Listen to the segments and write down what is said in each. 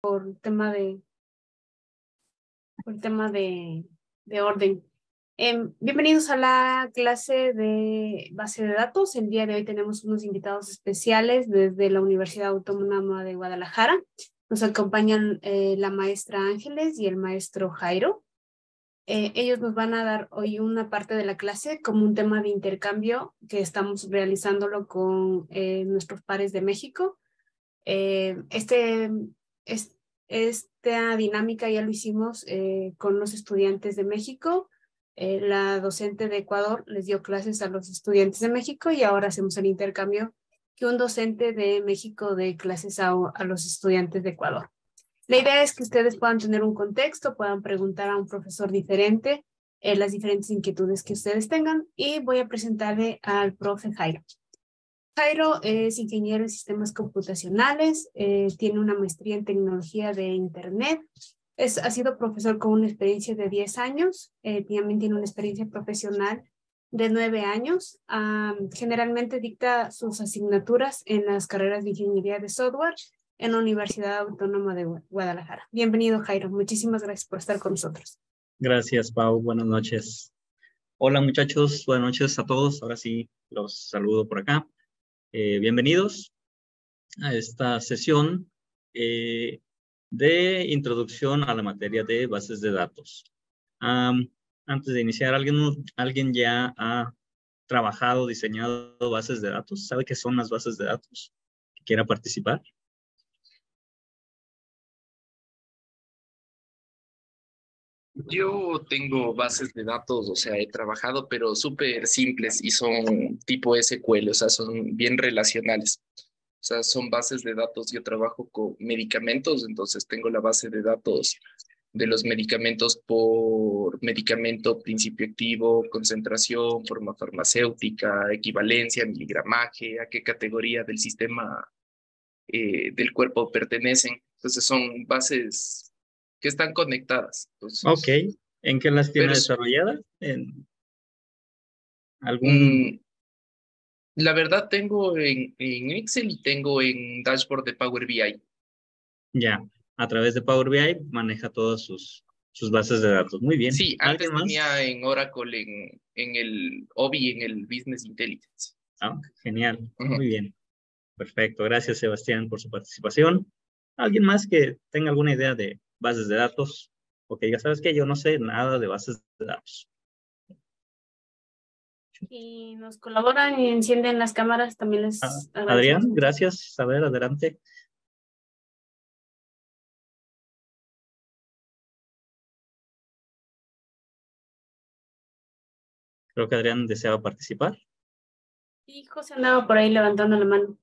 por tema de, por tema de, de orden. Em, bienvenidos a la clase de base de datos. El día de hoy tenemos unos invitados especiales desde la Universidad Autónoma de Guadalajara. Nos acompañan eh, la maestra Ángeles y el maestro Jairo. Eh, ellos nos van a dar hoy una parte de la clase como un tema de intercambio que estamos realizándolo con eh, nuestros pares de México. Eh, este, esta dinámica ya lo hicimos con los estudiantes de México. la docente de Ecuador les dio clases a los estudiantes de México y ahora hacemos el intercambio que un docente de México dé clases a, a los estudiantes de Ecuador. La idea es que ustedes puedan tener un contexto, puedan preguntar a un profesor diferente eh, las diferentes inquietudes que ustedes tengan y voy a presentarle al profe Jairo. Jairo es ingeniero en sistemas computacionales, eh, tiene una maestría en tecnología de Internet, es, ha sido profesor con una experiencia de 10 años, eh, también tiene una experiencia profesional de 9 años. generalmente dicta sus asignaturas en las carreras de ingeniería de software en la Universidad Autónoma de Guadalajara. Bienvenido, Jairo. Muchísimas gracias por estar con nosotros. Gracias, Pau. Buenas noches. Hola, muchachos. Buenas noches a todos. Ahora sí, los saludo por acá. Eh, bienvenidos a esta sesión eh, de introducción a la materia de bases de datos. antes de iniciar, ¿alguien, ¿alguien ya ha trabajado, diseñado bases de datos? ¿Sabe qué son las bases de datos? ¿Quiera participar? Yo tengo bases de datos, o sea, he trabajado, pero súper simples y son tipo SQL, o sea, son bien relacionales. O sea, son bases de datos. Yo trabajo con medicamentos, entonces tengo la base de datos de los medicamentos por medicamento, principio activo, concentración, forma farmacéutica, equivalencia, miligramaje, a qué categoría del sistema eh, del cuerpo pertenecen. Entonces son bases que están conectadas. ok. ¿En qué las tiene desarrolladas? ¿En algún...? Mm, la verdad tengo en, en, Excel y tengo en dashboard de Power BI. Ya, a través de Power BI maneja todas sus, sus bases de datos. Muy bien. Sí, antes tenía en Oracle, en, en el OBI, en el Business Intelligence. Ah, genial. Muy bien. Perfecto. Gracias, Sebastián, por su participación. ¿Alguien más que tenga alguna idea de bases de datos, porque ya sabes que yo no sé nada de bases de datos. Y nos colaboran y encienden las cámaras, también les ah, Adrián, gracias. A ver, adelante. Creo que Adrián deseaba participar. Sí, José andaba por ahí levantando la mano.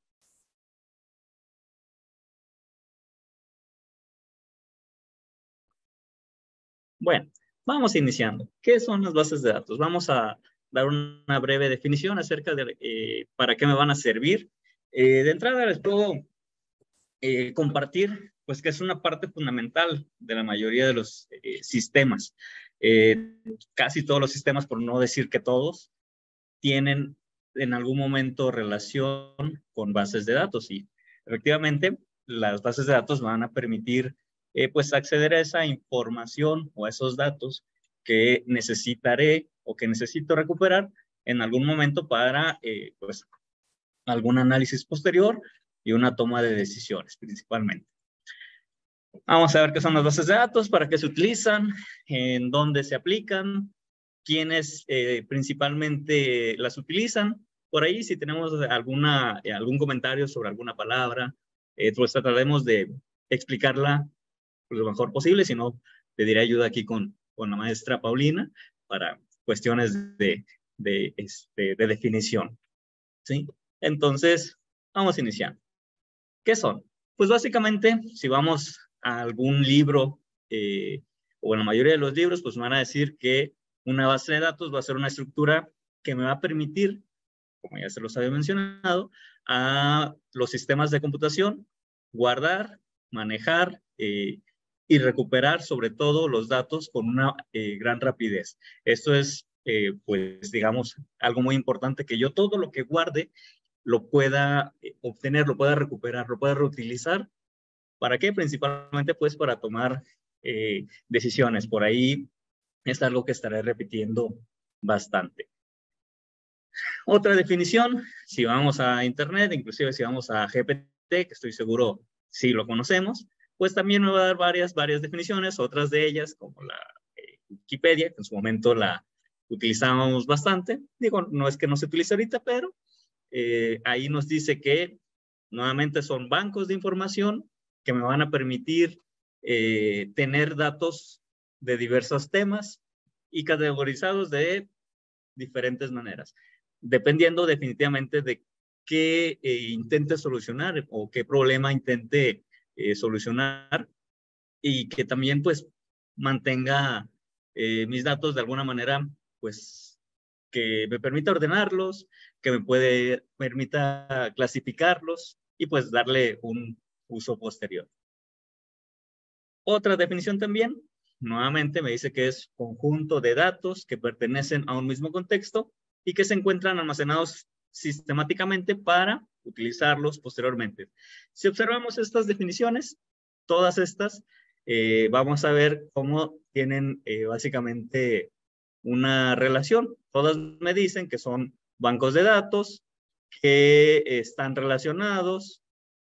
Bueno, vamos iniciando. ¿Qué son las bases de datos? Vamos a dar una breve definición acerca de eh, para qué me van a servir. Eh, de entrada les puedo eh, compartir, pues que es una parte fundamental de la mayoría de los sistemas. casi todos los sistemas, por no decir que todos, tienen en algún momento relación con bases de datos y efectivamente las bases de datos van a permitir eh, pues acceder a esa información o a esos datos que necesitaré o que necesito recuperar en algún momento para eh, pues algún análisis posterior y una toma de decisiones principalmente. Vamos a ver qué son las bases de datos, para qué se utilizan, en dónde se aplican, quiénes eh, principalmente las utilizan. Por ahí, si tenemos alguna, algún comentario sobre alguna palabra, pues trataremos de explicarla lo mejor posible, si no, pediré ayuda aquí con, con la maestra Paulina para cuestiones de, de, este, de definición. ¿sí? Entonces, vamos a iniciar. ¿Qué son? Pues básicamente, si vamos a algún libro eh, o en la mayoría de los libros, pues me van a decir que una base de datos va a ser una estructura que me va a permitir, como ya se los había mencionado, a los sistemas de computación guardar, manejar eh, y recuperar sobre todo los datos con una eh, gran rapidez. Esto es, eh, pues, digamos, algo muy importante que yo todo lo que guarde lo pueda eh, obtener, lo pueda recuperar, lo pueda reutilizar ¿Para qué? Principalmente pues para tomar decisiones. Por ahí es algo que estaré repitiendo bastante. Otra definición, si vamos a Internet, inclusive si vamos a GPT, que estoy seguro si lo conocemos, pues también me va a dar varias, varias definiciones, otras de ellas, como la eh, Wikipedia, que en su momento la utilizábamos bastante. Digo, no es que no se utilice ahorita, pero eh, ahí nos dice que nuevamente son bancos de información que me van a permitir eh, tener datos de diversos temas y categorizados de diferentes maneras, dependiendo definitivamente de qué eh, intente solucionar o qué problema intente eh, solucionar y que también pues mantenga mis datos de alguna manera pues que me permita ordenarlos, que me puede, permita clasificarlos y pues darle un uso posterior. Otra definición también, nuevamente me dice que es conjunto de datos que pertenecen a un mismo contexto y que se encuentran almacenados sistemáticamente para utilizarlos posteriormente. Si observamos estas definiciones, todas estas, eh, vamos a ver cómo tienen eh, básicamente una relación. Todas me dicen que son bancos de datos que están relacionados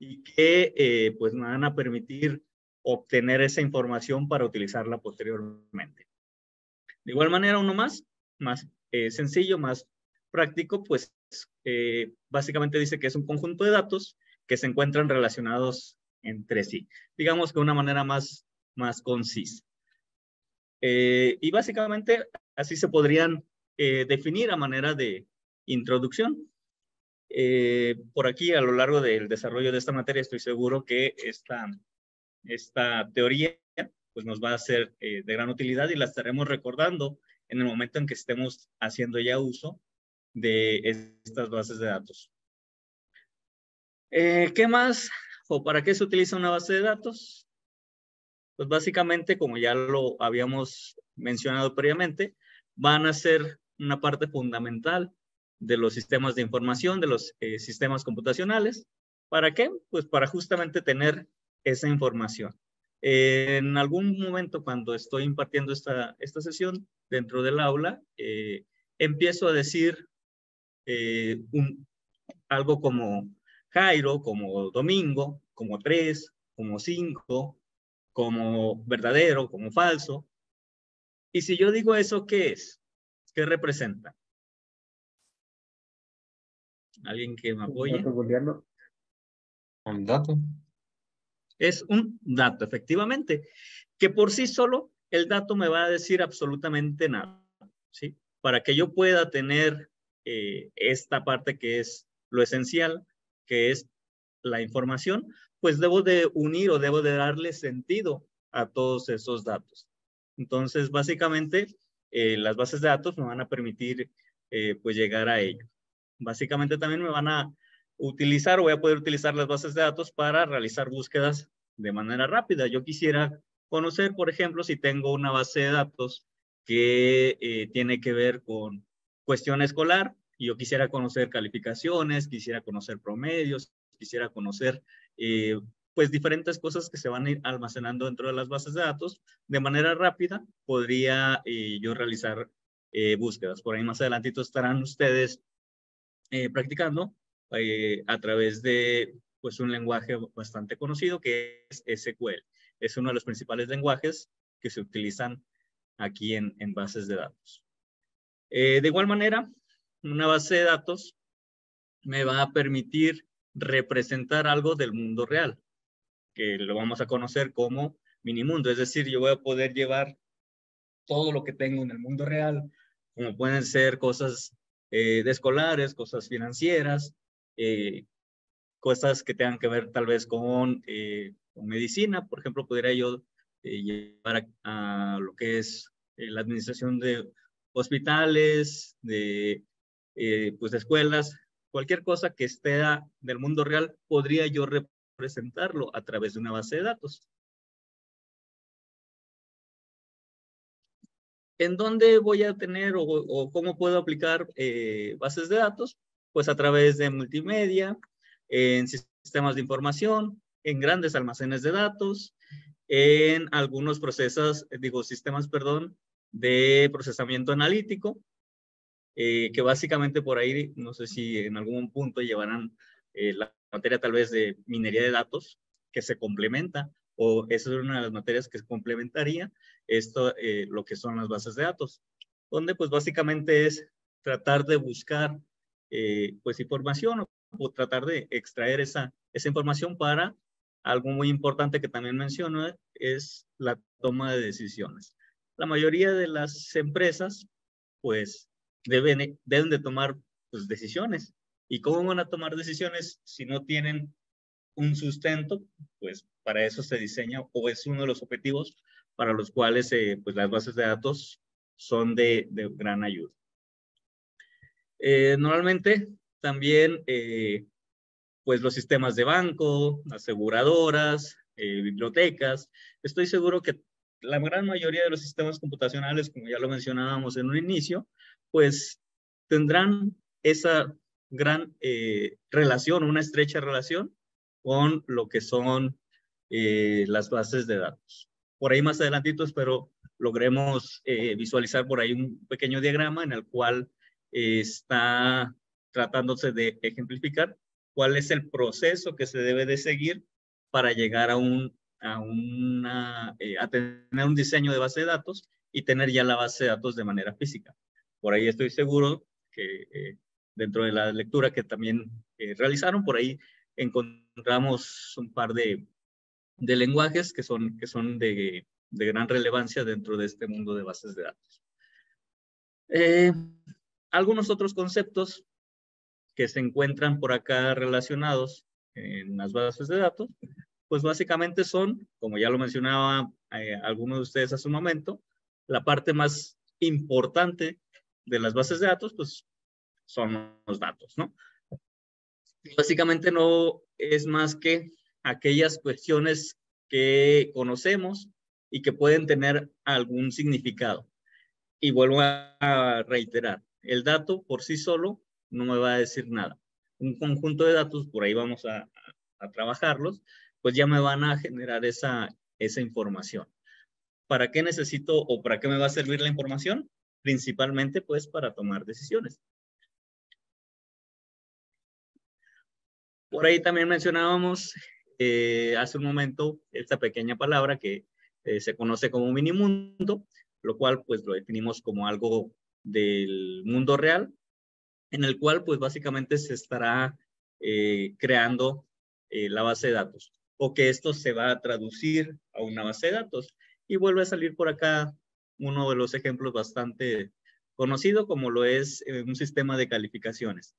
y que eh, pues me van a permitir obtener esa información para utilizarla posteriormente. De igual manera, uno más, más eh, sencillo, más práctico, pues eh, básicamente dice que es un conjunto de datos que se encuentran relacionados entre sí. Digamos que de una manera más, más concisa. y básicamente así se podrían definir a manera de, introducción. Eh, por aquí, a lo largo del desarrollo de esta materia, estoy seguro que esta, esta teoría pues, nos va a ser eh, de gran utilidad y la estaremos recordando en el momento en que estemos haciendo ya uso de estas bases de datos. Eh, ¿Qué más o para qué se utiliza una base de datos? Pues básicamente, como ya lo habíamos mencionado previamente, van a ser una parte fundamental de los sistemas de información, de los eh, sistemas computacionales. ¿Para qué? Pues para justamente tener esa información. en algún momento cuando estoy impartiendo esta, esta sesión dentro del aula, eh, empiezo a decir eh, un, algo como Jairo, como Domingo, como tres, como cinco, como verdadero, como falso. Y si yo digo eso, ¿qué es? ¿Qué representa? ¿Alguien que me apoye? Un dato. Es un dato, efectivamente, que por sí solo el dato me va a decir absolutamente nada, ¿sí? Para que yo pueda tener eh, esta parte que es lo esencial, que es la información, pues debo de unir o debo de darle sentido a todos esos datos. Entonces, básicamente, eh, las bases de datos me van a permitir eh, pues llegar a ello. Básicamente también me van a utilizar voy a poder utilizar las bases de datos para realizar búsquedas de manera rápida. Yo quisiera conocer, por ejemplo, si tengo una base de datos que tiene que ver con cuestión escolar y yo quisiera conocer calificaciones, quisiera conocer promedios, quisiera conocer eh, pues diferentes cosas que se van a ir almacenando dentro de las bases de datos, de manera rápida podría eh, yo realizar búsquedas. Por ahí más adelantito estarán ustedes eh, practicando eh, a través de pues, un lenguaje bastante conocido que es SQL. Es uno de los principales lenguajes que se utilizan aquí en, en bases de datos. Eh, de igual manera, una base de datos me va a permitir representar algo del mundo real, que lo vamos a conocer como minimundo. Es decir, yo voy a poder llevar todo lo que tengo en el mundo real, como pueden ser cosas eh, de escolares, cosas financieras, eh, cosas que tengan que ver tal vez con, con medicina. Por ejemplo, podría yo llevar a, lo que es la administración de hospitales, de, pues de escuelas, cualquier cosa que esté del mundo real, podría yo representarlo a través de una base de datos. ¿En dónde voy a tener o, cómo puedo aplicar eh, bases de datos? Pues a través de multimedia, en sistemas de información, en grandes almacenes de datos, en algunos procesos, digo, sistemas, perdón, de procesamiento analítico, eh, que básicamente por ahí, no sé si en algún punto llevarán eh, la materia tal vez de minería de datos, que se complementa, o esa es una de las materias que complementaría esto, eh, lo que son las bases de datos, donde pues básicamente es tratar de buscar pues información o, o, tratar de extraer esa, esa información para algo muy importante que también menciono, es la toma de decisiones. La mayoría de las empresas pues deben, deben de tomar pues, decisiones. ¿Y cómo van a tomar decisiones si no tienen un sustento? Pues para eso se diseña o es uno de los objetivos para los cuales eh, pues las bases de datos son de, gran ayuda. Eh, normalmente también eh, pues los sistemas de banco, aseguradoras, bibliotecas. Estoy seguro que la gran mayoría de los sistemas computacionales, como ya lo mencionábamos en un inicio, pues tendrán esa gran eh, relación, una estrecha relación con lo que son eh, las bases de datos. Por ahí más adelantito espero logremos eh, visualizar por ahí un pequeño diagrama en el cual está tratándose de ejemplificar cuál es el proceso que se debe de seguir para llegar a, un, a, una, a tener un diseño de base de datos y tener ya la base de datos de manera física. Por ahí estoy seguro que eh, dentro de la lectura que también eh, realizaron, por ahí encontramos un par de, lenguajes que son, que son de, gran relevancia dentro de este mundo de bases de datos. Eh, algunos otros conceptos que se encuentran por acá relacionados en las bases de datos, pues básicamente son, como ya lo mencionaba eh, alguno de ustedes hace un momento, la parte más importante de las bases de datos, pues son los datos, ¿no? Básicamente no es más que aquellas cuestiones que conocemos y que pueden tener algún significado. Y vuelvo a reiterar, el dato por sí solo no me va a decir nada. Un conjunto de datos, por ahí vamos a, a trabajarlos, pues ya me van a generar esa, esa información. ¿Para qué necesito o para qué me va a servir la información? principalmente pues para tomar decisiones. Por ahí también mencionábamos eh, hace un momento esta pequeña palabra que eh, se conoce como minimundo, lo cual pues lo definimos como algo del mundo real, en el cual pues básicamente se estará eh, creando la base de datos o que esto se va a traducir a una base de datos y vuelve a salir por acá uno de los ejemplos bastante conocido como lo es eh, un sistema de calificaciones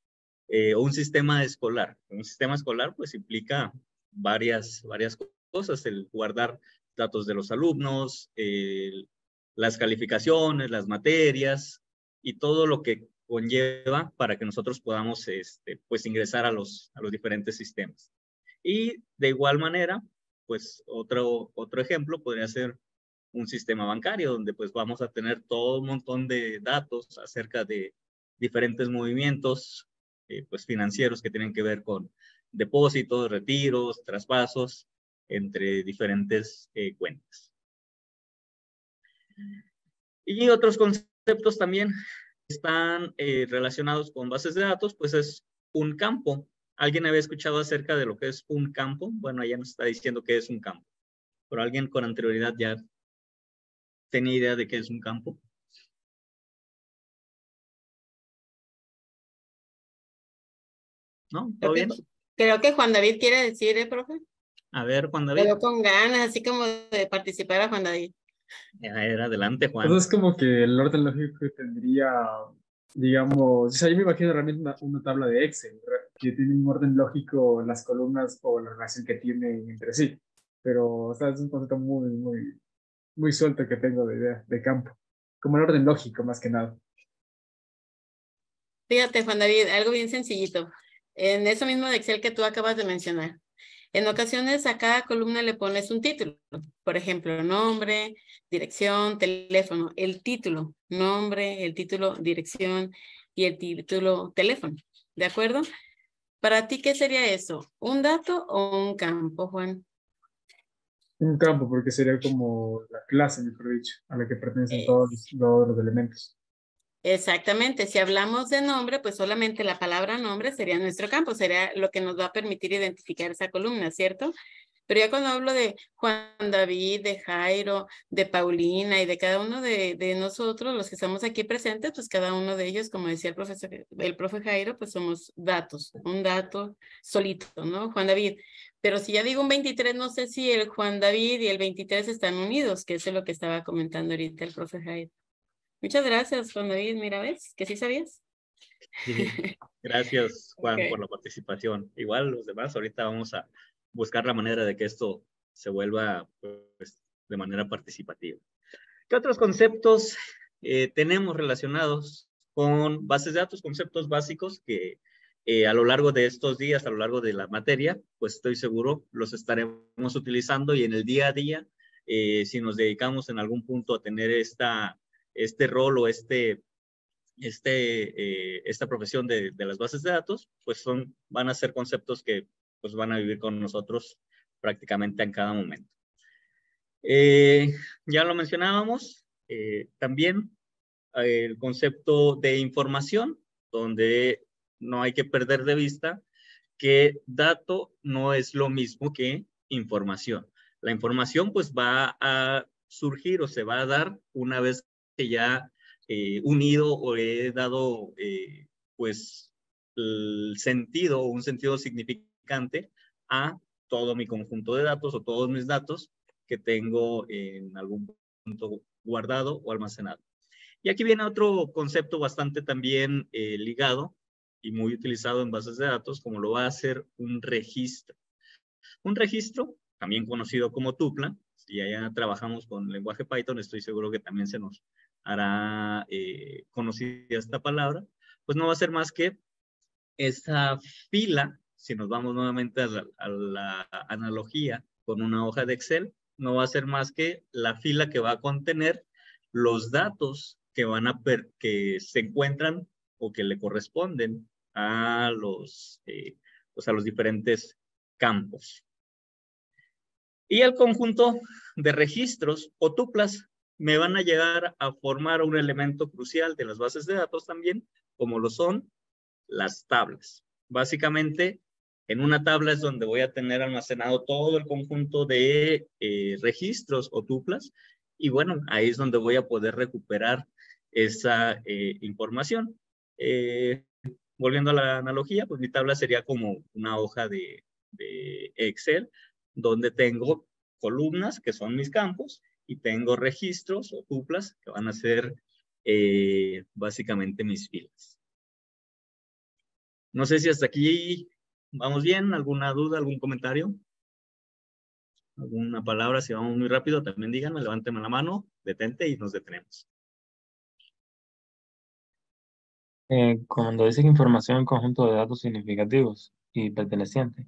eh, o un sistema escolar. Un sistema escolar pues implica varias, varias cosas, el guardar datos de los alumnos, las calificaciones, las materias y todo lo que conlleva para que nosotros podamos este, pues ingresar a los, a los diferentes sistemas. Y de igual manera, pues otro, otro ejemplo podría ser un sistema bancario donde pues vamos a tener todo un montón de datos acerca de diferentes movimientos eh, pues financieros que tienen que ver con depósitos, retiros, traspasos entre diferentes eh, cuentas. Y otros conceptos también están eh, relacionados con bases de datos, pues es un campo. ¿Alguien había escuchado acerca de lo que es un campo? Bueno, ya nos está diciendo que es un campo. Pero alguien con anterioridad ya ¿Tiene idea de qué es un campo? ¿No? ¿Todo bien? creo que Juan David quiere decir, ¿eh, profe? A ver, Juan David. Pero con ganas, así como de participar a Juan David. A ver, adelante, Juan. Pues es como que el orden lógico tendría, digamos, o sea, yo me imagino realmente una, una tabla de Excel, que tiene un orden lógico las columnas o la relación que tienen entre sí. Pero, es un concepto muy, muy, muy suelto que tengo de idea, de campo, como el orden lógico más que nada. Fíjate, Juan David, algo bien sencillito. En eso mismo de Excel que tú acabas de mencionar. En ocasiones a cada columna le pones un título. Por ejemplo, nombre, dirección, teléfono. El título, nombre, el título, dirección y el título, teléfono. ¿De acuerdo? Para ti, ¿qué sería eso? ¿Un dato o un campo, Juan? Un campo, porque sería como la clase, mejor dicho, a la que pertenecen todos, todos los elementos. Exactamente, si hablamos de nombre, pues solamente la palabra nombre sería nuestro campo, sería lo que nos va a permitir identificar esa columna, ¿cierto? Pero ya cuando hablo de Juan David, de Jairo, de Paulina y de cada uno de, nosotros, los que estamos aquí presentes, pues cada uno de ellos, como decía el profesor, el profe Jairo, pues somos datos, un dato solito, ¿no? Juan David. Pero si ya digo un 23, no sé si el Juan David y el 23 están unidos, que es lo que estaba comentando ahorita el profe Jairo. Muchas gracias, Juan David. Mira, ¿ves? Que sí sabías. Gracias, Juan, por la participación. Igual los demás, ahorita vamos a buscar la manera de que esto se vuelva pues, de manera participativa. ¿Qué otros conceptos eh, tenemos relacionados con bases de datos, conceptos básicos que eh, a lo largo de estos días, a lo largo de la materia, pues estoy seguro los estaremos utilizando y en el día a día, eh, si nos dedicamos en algún punto a tener esta este rol o este, este, eh, esta profesión de, de, las bases de datos, pues son, van a ser conceptos que pues van a vivir con nosotros prácticamente en cada momento. Eh, ya lo mencionábamos, eh, también el concepto de información, donde no hay que perder de vista que dato no es lo mismo que información. La información pues va a surgir o se va a dar una vez que ya eh, unido o he dado eh, pues el sentido o un sentido significante a todo mi conjunto de datos o todos mis datos que tengo en algún punto guardado o almacenado. Y aquí viene otro concepto bastante también eh, ligado y muy utilizado en bases de datos, como lo va a ser un registro. Un registro, también conocido como tupla, si ya trabajamos con lenguaje Python, estoy seguro que también se nos hará eh, conocida esta palabra, pues no va a ser más que esa fila, si nos vamos nuevamente a la, a la analogía con una hoja de Excel, no va a ser más que la fila que va a contener los datos que van a que se encuentran o que le corresponden a los, eh, pues a los diferentes campos. Y el conjunto de registros o tuplas me van a llegar a formar un elemento crucial de las bases de datos también, como lo son las tablas. Básicamente, en una tabla es donde voy a tener almacenado todo el conjunto de eh, registros o tuplas y bueno, ahí es donde voy a poder recuperar esa eh, información. Eh, volviendo a la analogía, pues mi tabla sería como una hoja de, de Excel donde tengo columnas que son mis campos tengo registros o tuplas que van a ser eh, básicamente mis filas. No sé si hasta aquí vamos bien, alguna duda, algún comentario, alguna palabra, si vamos muy rápido también díganme, levánteme la mano, detente y nos detenemos. Eh, cuando dicen información en conjunto de datos significativos y pertenecientes,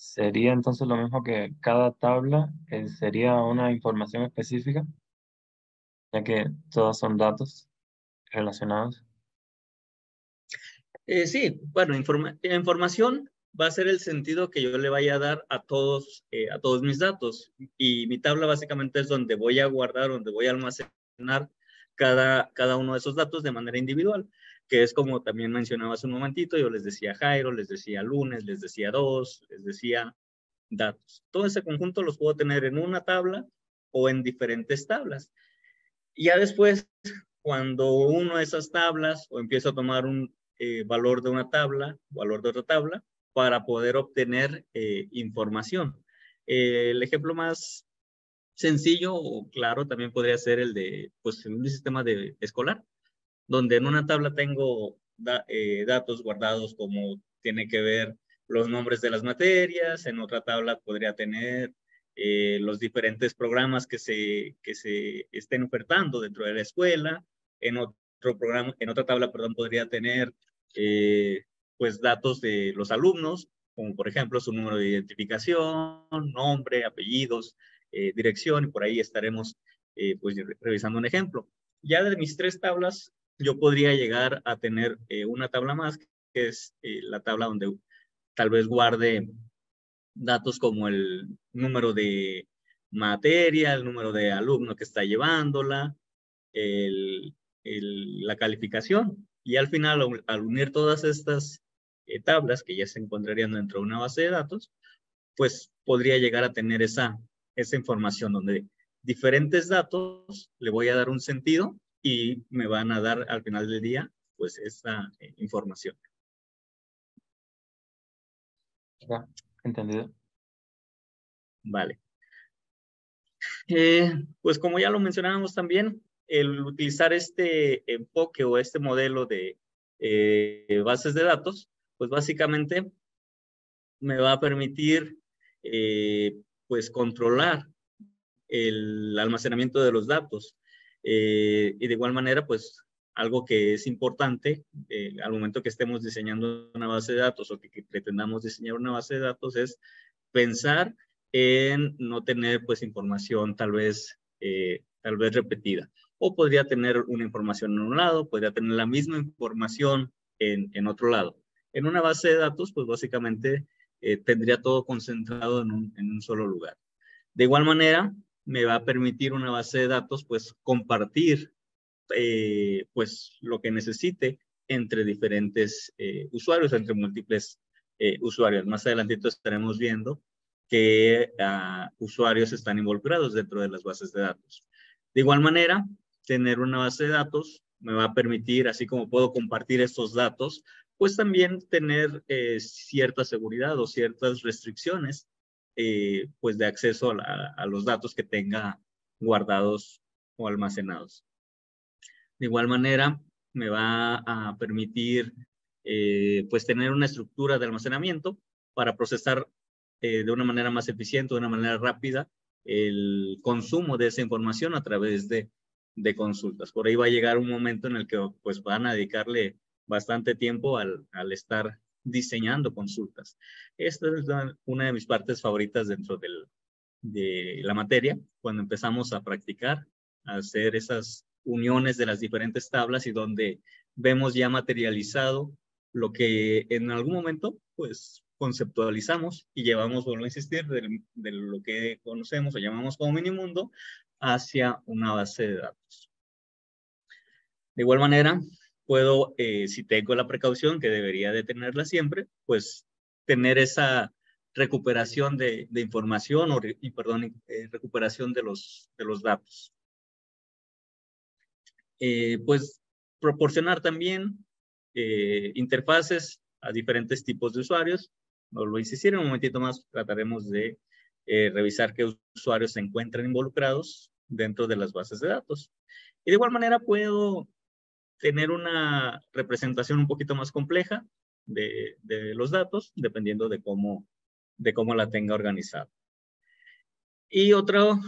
Sería entonces lo mismo que cada tabla eh, sería una información específica, ya que todas son datos relacionados. Eh, sí, bueno, información va a ser el sentido que yo le vaya a dar a todos, eh, a todos mis datos. Y mi tabla básicamente es donde voy a guardar, donde voy a almacenar cada, cada uno de esos datos de manera individual que es como también mencionaba hace un momentito, yo les decía Jairo, les decía lunes, les decía dos, les decía datos. Todo ese conjunto los puedo tener en una tabla o en diferentes tablas. Y ya después, cuando uno de esas tablas o empiezo a tomar un eh, valor de una tabla, valor de otra tabla, para poder obtener eh, información. Eh, el ejemplo más sencillo o claro también podría ser el de, pues, un sistema de escolar donde en una tabla tengo eh, datos guardados como tiene que ver los nombres de las materias, en otra tabla podría tener eh, los diferentes programas que se, que se estén ofertando dentro de la escuela, en otro programa, en otra tabla, perdón, podría tener eh, pues datos de los alumnos, como por ejemplo su número de identificación, nombre, apellidos, dirección, y por ahí estaremos pues revisando un ejemplo. Ya de mis tres tablas yo podría llegar a tener eh, una tabla más, que es eh, la tabla donde tal vez guarde datos como el número de materia, el número de alumno que está llevándola, la calificación. Y al final, al unir todas estas eh, tablas que ya se encontrarían dentro de una base de datos, pues podría llegar a tener esa, esa información donde diferentes datos le voy a dar un sentido y me van a dar al final del día pues esa eh, información. Ya, entendido. Vale. Eh, pues como ya lo mencionábamos también, el utilizar este enfoque o este modelo de eh, bases de datos, pues básicamente me va a permitir pues controlar el almacenamiento de los datos. Y de igual manera, pues algo que es importante al momento que estemos diseñando una base de datos o que, pretendamos diseñar una base de datos es pensar en no tener pues información tal vez, eh, tal vez repetida. O podría tener una información en un lado, podría tener la misma información en, en otro lado. En una base de datos, pues básicamente eh, tendría todo concentrado en un, en un solo lugar. De igual manera, me va a permitir una base de datos, pues compartir eh, pues lo que necesite entre diferentes usuarios, entre múltiples usuarios. Más adelantito estaremos viendo que uh, usuarios están involucrados dentro de las bases de datos. De igual manera, tener una base de datos me va a permitir, así como puedo compartir estos datos, pues también tener eh, cierta seguridad o ciertas restricciones eh, pues de acceso a, a, los datos que tenga guardados o almacenados. De igual manera, me va a permitir eh, pues tener una estructura de almacenamiento para procesar eh, de una manera más eficiente, de una manera rápida, el consumo de esa información a través de, de consultas. Por ahí va a llegar un momento en el que pues van a dedicarle bastante tiempo al, al estar diseñando consultas. Esta es una de mis partes favoritas dentro de la materia, cuando empezamos a practicar, a hacer esas uniones de las diferentes tablas y donde vemos ya materializado lo que en algún momento pues conceptualizamos y llevamos, vuelvo a insistir, de, de lo que conocemos o llamamos como minimundo hacia una base de datos. De igual manera, puedo, eh, si tengo la precaución, que debería de tenerla siempre, pues tener esa recuperación de, de información o, y, perdón, eh, recuperación de los, de los datos. Eh, pues proporcionar también eh, interfaces a diferentes tipos de usuarios lo insistir, en un momentito más trataremos de eh, revisar qué usuarios se encuentran involucrados dentro de las bases de datos. Y de igual manera puedo tener una representación un poquito más compleja de, los datos, dependiendo de cómo, de cómo la tenga organizada. Y otro,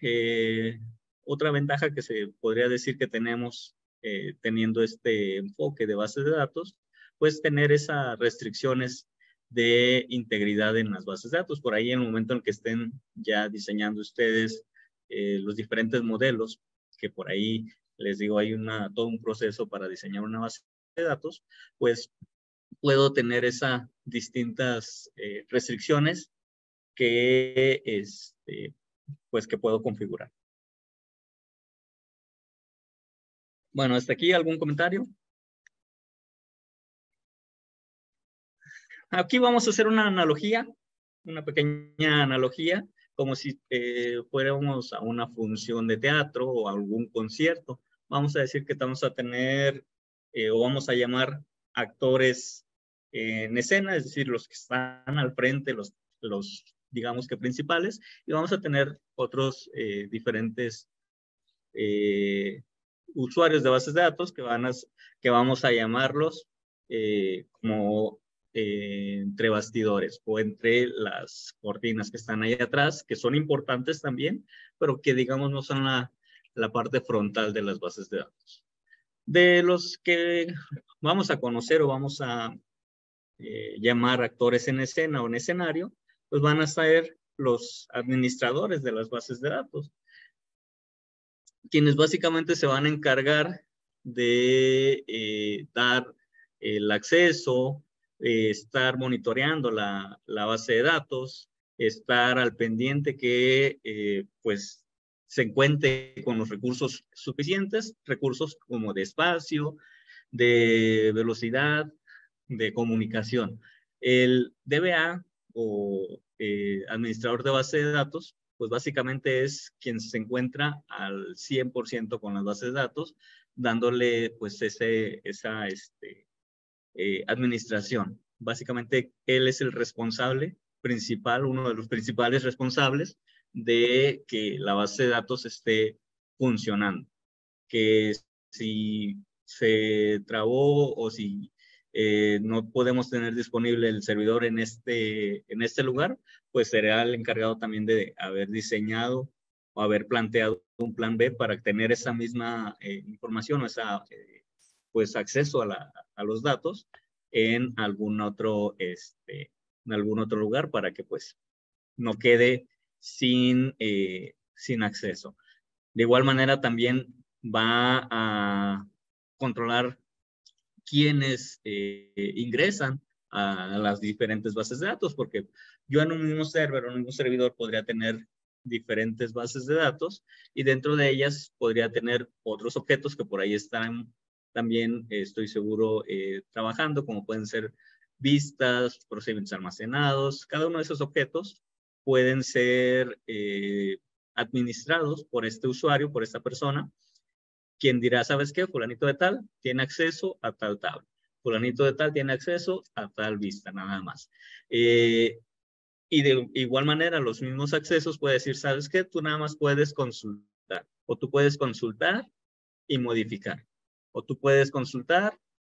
eh, otra ventaja que se podría decir que tenemos eh, teniendo este enfoque de bases de datos, pues tener esas restricciones de integridad en las bases de datos. Por ahí en el momento en que estén ya diseñando ustedes eh, los diferentes modelos, que por ahí les digo hay una, todo un proceso para diseñar una base de datos, pues puedo tener esas distintas eh, restricciones que, este, pues que puedo configurar. Bueno, hasta aquí algún comentario. Aquí vamos a hacer una analogía, una pequeña analogía, como si eh, fuéramos a una función de teatro o a algún concierto. Vamos a decir que vamos a tener eh, o vamos a llamar actores en escena, es decir, los que están al frente, los, los digamos que principales, y vamos a tener otros eh, diferentes usuarios de bases de datos que, van a, que vamos a llamarlos como eh, entre bastidores o entre las cortinas que están ahí atrás, que son importantes también, pero que digamos no son la, la parte frontal de las bases de datos. De los que vamos a conocer o vamos a eh, llamar actores en escena o en escenario, pues van a ser los administradores de las bases de datos, quienes básicamente se van a encargar de eh, dar el acceso, eh, estar monitoreando la, la, base de datos, estar al pendiente que pues se encuentre con los recursos suficientes, recursos como de espacio, de velocidad, de comunicación. El DBA o eh, administrador de base de datos, pues básicamente es quien se encuentra al 100% con las bases de datos, dándole pues ese, esa este, eh, administración. Básicamente él es el responsable principal, uno de los principales responsables de que la base de datos esté funcionando. Que si se trabó o si eh, no podemos tener disponible el servidor en este, en este lugar, pues será el encargado también de haber diseñado o haber planteado un plan B para tener esa misma eh, información o esa, eh, pues acceso a, la, a, los datos en algún otro, este, en algún otro lugar para que pues no quede sin, sin acceso. De igual manera también va a controlar quiénes eh, ingresan a las diferentes bases de datos, porque yo en un mismo server o en un mismo servidor podría tener diferentes bases de datos y dentro de ellas podría tener otros objetos que por ahí están también, estoy seguro, eh, trabajando, como pueden ser vistas, procedimientos almacenados. Cada uno de esos objetos pueden ser eh, administrados por este usuario, por esta persona, quien dirá, ¿sabes qué? Fulanito de tal tiene acceso a tal tabla. Fulanito de tal tiene acceso a tal vista, nada más. Eh, y de igual manera, los mismos accesos puede decir, ¿sabes qué? Tú nada más puedes consultar. O tú puedes consultar y modificar. O tú puedes consultar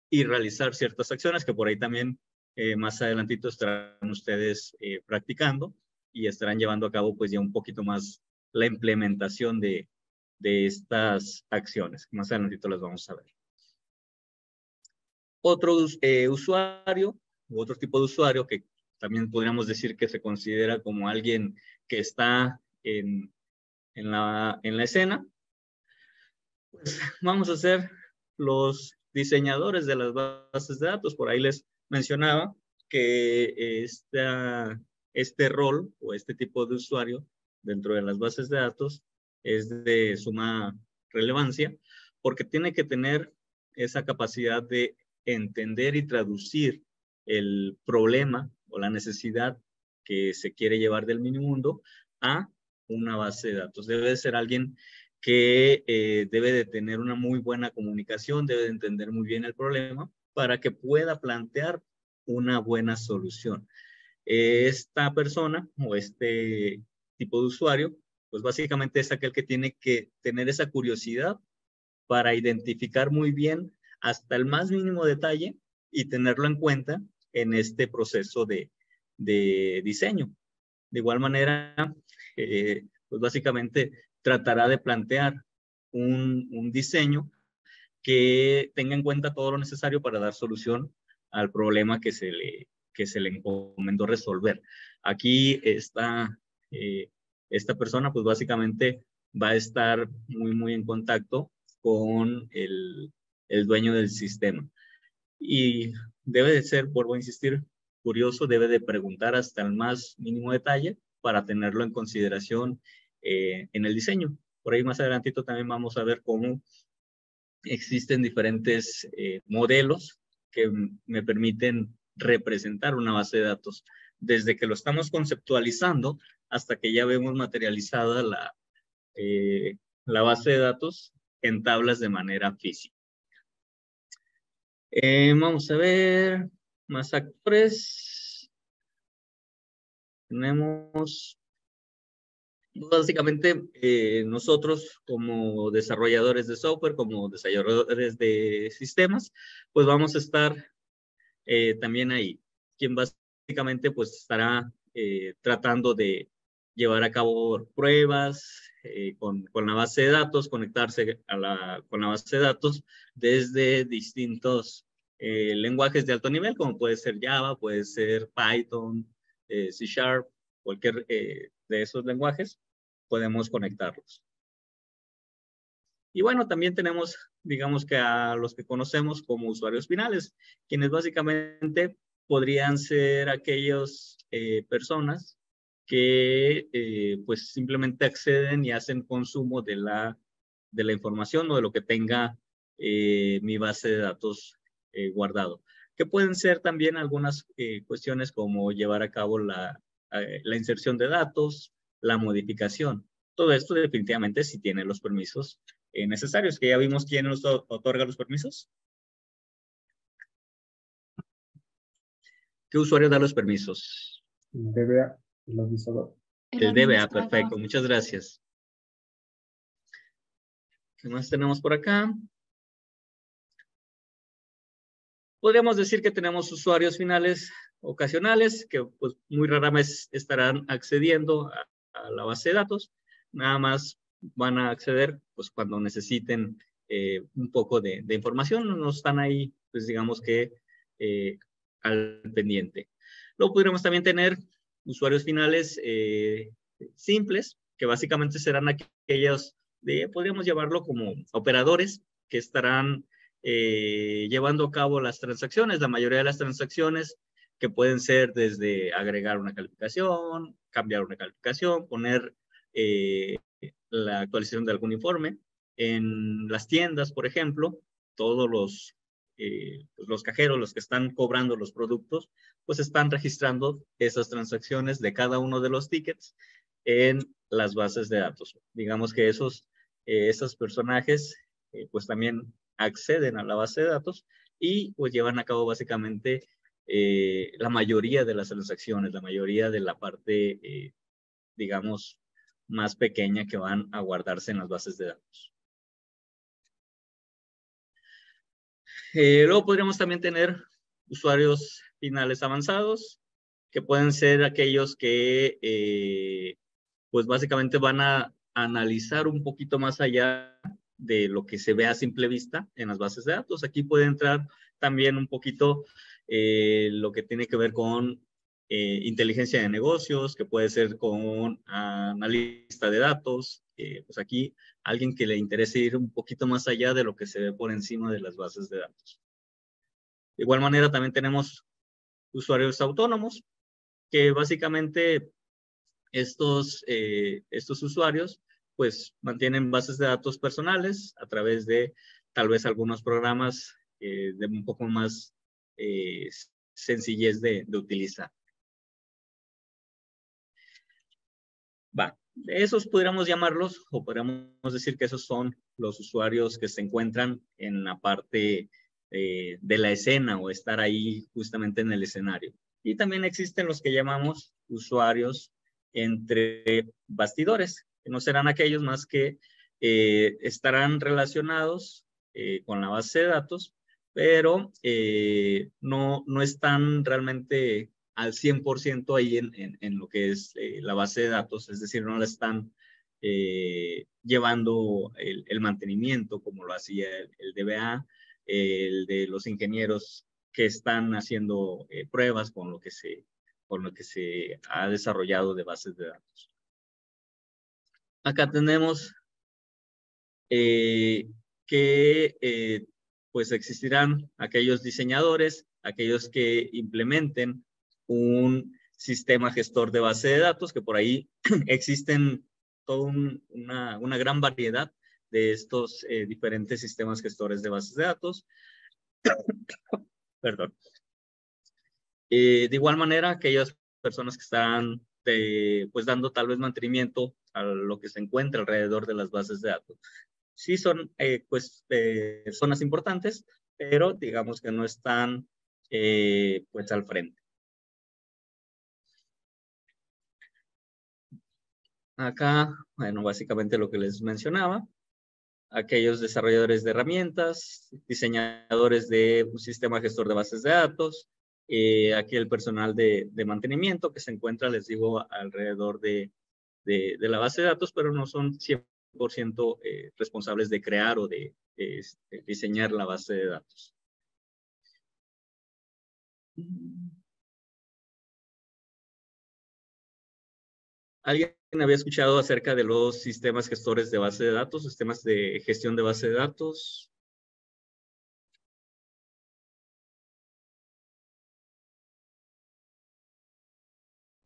y realizar ciertas acciones que por ahí también eh, más adelantito estarán ustedes practicando y estarán llevando a cabo pues ya un poquito más la implementación de, de estas acciones. Más adelante las vamos a ver. Otro eh, usuario, u otro tipo de usuario que también podríamos decir que se considera como alguien que está en, en, la, en la escena, pues vamos a ser los diseñadores de las bases de datos. Por ahí les mencionaba que esta, este rol o este tipo de usuario dentro de las bases de datos es de suma relevancia porque tiene que tener esa capacidad de entender y traducir el problema o la necesidad que se quiere llevar del mini mundo a una base de datos. Debe de ser alguien que eh, debe de tener una muy buena comunicación, debe de entender muy bien el problema para que pueda plantear una buena solución. Esta persona o este tipo de usuario pues básicamente es aquel que tiene que tener esa curiosidad para identificar muy bien hasta el más mínimo detalle y tenerlo en cuenta en este proceso de, diseño. De igual manera, eh, pues básicamente tratará de plantear un, un, diseño que tenga en cuenta todo lo necesario para dar solución al problema que se le, que se le encomendó resolver. Aquí está eh, esta persona pues básicamente va a estar muy, muy en contacto con el, el dueño del sistema. Y debe de ser, vuelvo a insistir, curioso, debe de preguntar hasta el más mínimo detalle para tenerlo en consideración eh, en el diseño. Por ahí más adelantito también vamos a ver cómo existen diferentes eh, modelos que me permiten representar una base de datos. Desde que lo estamos conceptualizando hasta que ya vemos materializada la, eh, la base de datos en tablas de manera física. Eh, vamos a ver más actores. Tenemos básicamente eh, nosotros como desarrolladores de software, como desarrolladores de sistemas, pues vamos a estar también ahí. Quien básicamente pues estará tratando de llevar a cabo pruebas eh, con, con, la base de datos, conectarse a la, con la base de datos desde distintos eh, lenguajes de alto nivel, como puede ser Java, puede ser Python, eh, C Sharp, cualquier de esos lenguajes, podemos conectarlos. Y bueno, también tenemos, digamos que a los que conocemos como usuarios finales, quienes básicamente podrían ser aquellas eh, personas que eh, pues simplemente acceden y hacen consumo de la, de la información o de lo que tenga eh, mi base de datos guardado. Que pueden ser también algunas cuestiones como llevar a cabo la, la inserción de datos, la modificación. Todo esto definitivamente si tiene los permisos necesarios, que ya vimos quién nos otorga los permisos. ¿Qué usuario da los permisos? El DBA, el administrador. El DBA, perfecto. Muchas gracias. ¿Qué más tenemos por acá? Podríamos decir que tenemos usuarios finales ocasionales que pues, muy rara vez estarán accediendo a, la base de datos. Nada más van a acceder pues, cuando necesiten eh, un poco de, información. No están ahí, pues digamos que eh, al pendiente. Luego podríamos también tener usuarios finales eh, simples, que básicamente serán aquellos, de, podríamos llamarlo como operadores, que estarán eh, llevando a cabo las transacciones, la mayoría de las transacciones que pueden ser desde agregar una calificación, cambiar una calificación, poner eh, la actualización de algún informe. En las tiendas, por ejemplo, todos los eh, pues, los cajeros, los que están cobrando los productos, pues están registrando esas transacciones de cada uno de los tickets en las bases de datos. Digamos que esos, eh, esos personajes eh, pues también acceden a la base de datos y pues llevan a cabo básicamente la mayoría de las transacciones, la mayoría de la parte, digamos, más pequeña que van a guardarse en las bases de datos. Eh, luego podríamos también tener usuarios finales avanzados, que pueden ser aquellos que, eh, pues básicamente van a analizar un poquito más allá de lo que se ve a simple vista en las bases de datos. Aquí puede entrar también un poquito eh, lo que tiene que ver con inteligencia de negocios, que puede ser con analista de datos. pues aquí alguien que le interese ir un poquito más allá de lo que se ve por encima de las bases de datos. De igual manera, también tenemos usuarios autónomos, que básicamente estos, eh, estos usuarios pues mantienen bases de datos personales a través de tal vez algunos programas eh, de un poco más eh, sencillez de utilizar. Va, esos podríamos llamarlos, o podríamos decir que esos son los usuarios que se encuentran en la parte eh, de la escena o estar ahí justamente en el escenario. Y también existen los que llamamos usuarios entre bastidores, que no serán aquellos más que eh, estarán relacionados eh, con la base de datos, pero no, no están realmente al 100% ahí en, en, lo que es eh, la base de datos, es decir, no la están eh, llevando el, mantenimiento como lo hacía el, DBA, el de los ingenieros que están haciendo eh, pruebas con lo, que se, con lo que se ha desarrollado de bases de datos. Acá tenemos que pues existirán aquellos diseñadores, aquellos que implementen un sistema gestor de base de datos, que por ahí existen toda una, una, gran variedad de estos eh, diferentes sistemas gestores de bases de datos. Perdón. Eh, de igual manera, aquellas personas que están eh, pues dando tal vez mantenimiento a lo que se encuentra alrededor de las bases de datos. Sí son pues zonas importantes, pero digamos que no están pues al frente. Acá, bueno, básicamente lo que les mencionaba, aquellos desarrolladores de herramientas, diseñadores de un sistema gestor de bases de datos, eh, aquí el personal de, mantenimiento que se encuentra, les digo, alrededor de, la base de datos, pero no son 100% eh, responsables de crear o de, este, diseñar la base de datos. ¿Alguien había escuchado acerca de los sistemas gestores de base de datos, sistemas de gestión de base de datos?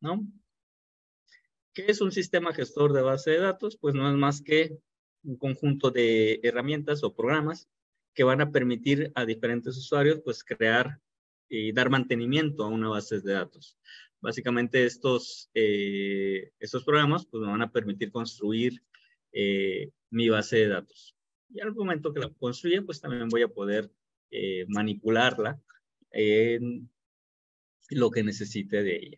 ¿no? ¿Qué es un sistema gestor de base de datos? Pues no es más que un conjunto de herramientas o programas que van a permitir a diferentes usuarios pues crear y dar mantenimiento a una base de datos. Básicamente estos, eh, estos programas pues, me van a permitir construir eh, mi base de datos. Y al momento que la construya, pues también voy a poder eh, manipularla en lo que necesite de ella.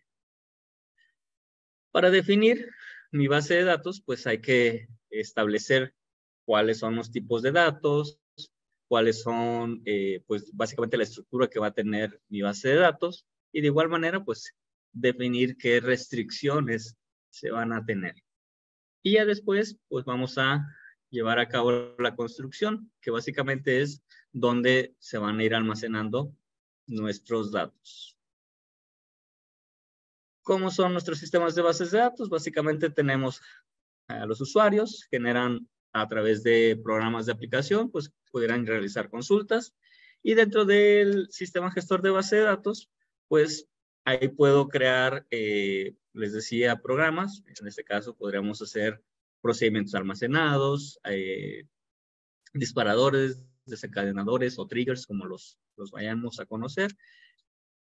Para definir mi base de datos, pues hay que establecer cuáles son los tipos de datos, cuáles son, pues básicamente la estructura que va a tener mi base de datos y de igual manera, pues definir qué restricciones se van a tener. Y ya después, pues vamos a llevar a cabo la construcción, que básicamente es donde se van a ir almacenando nuestros datos. ¿Cómo son nuestros sistemas de bases de datos? Básicamente tenemos a los usuarios, generan a través de programas de aplicación, pues pudieran realizar consultas. Y dentro del sistema gestor de base de datos, pues Ahí puedo crear, eh, les decía, programas. En este caso podríamos hacer procedimientos almacenados, eh, disparadores, desencadenadores o triggers, como los, los vayamos a conocer.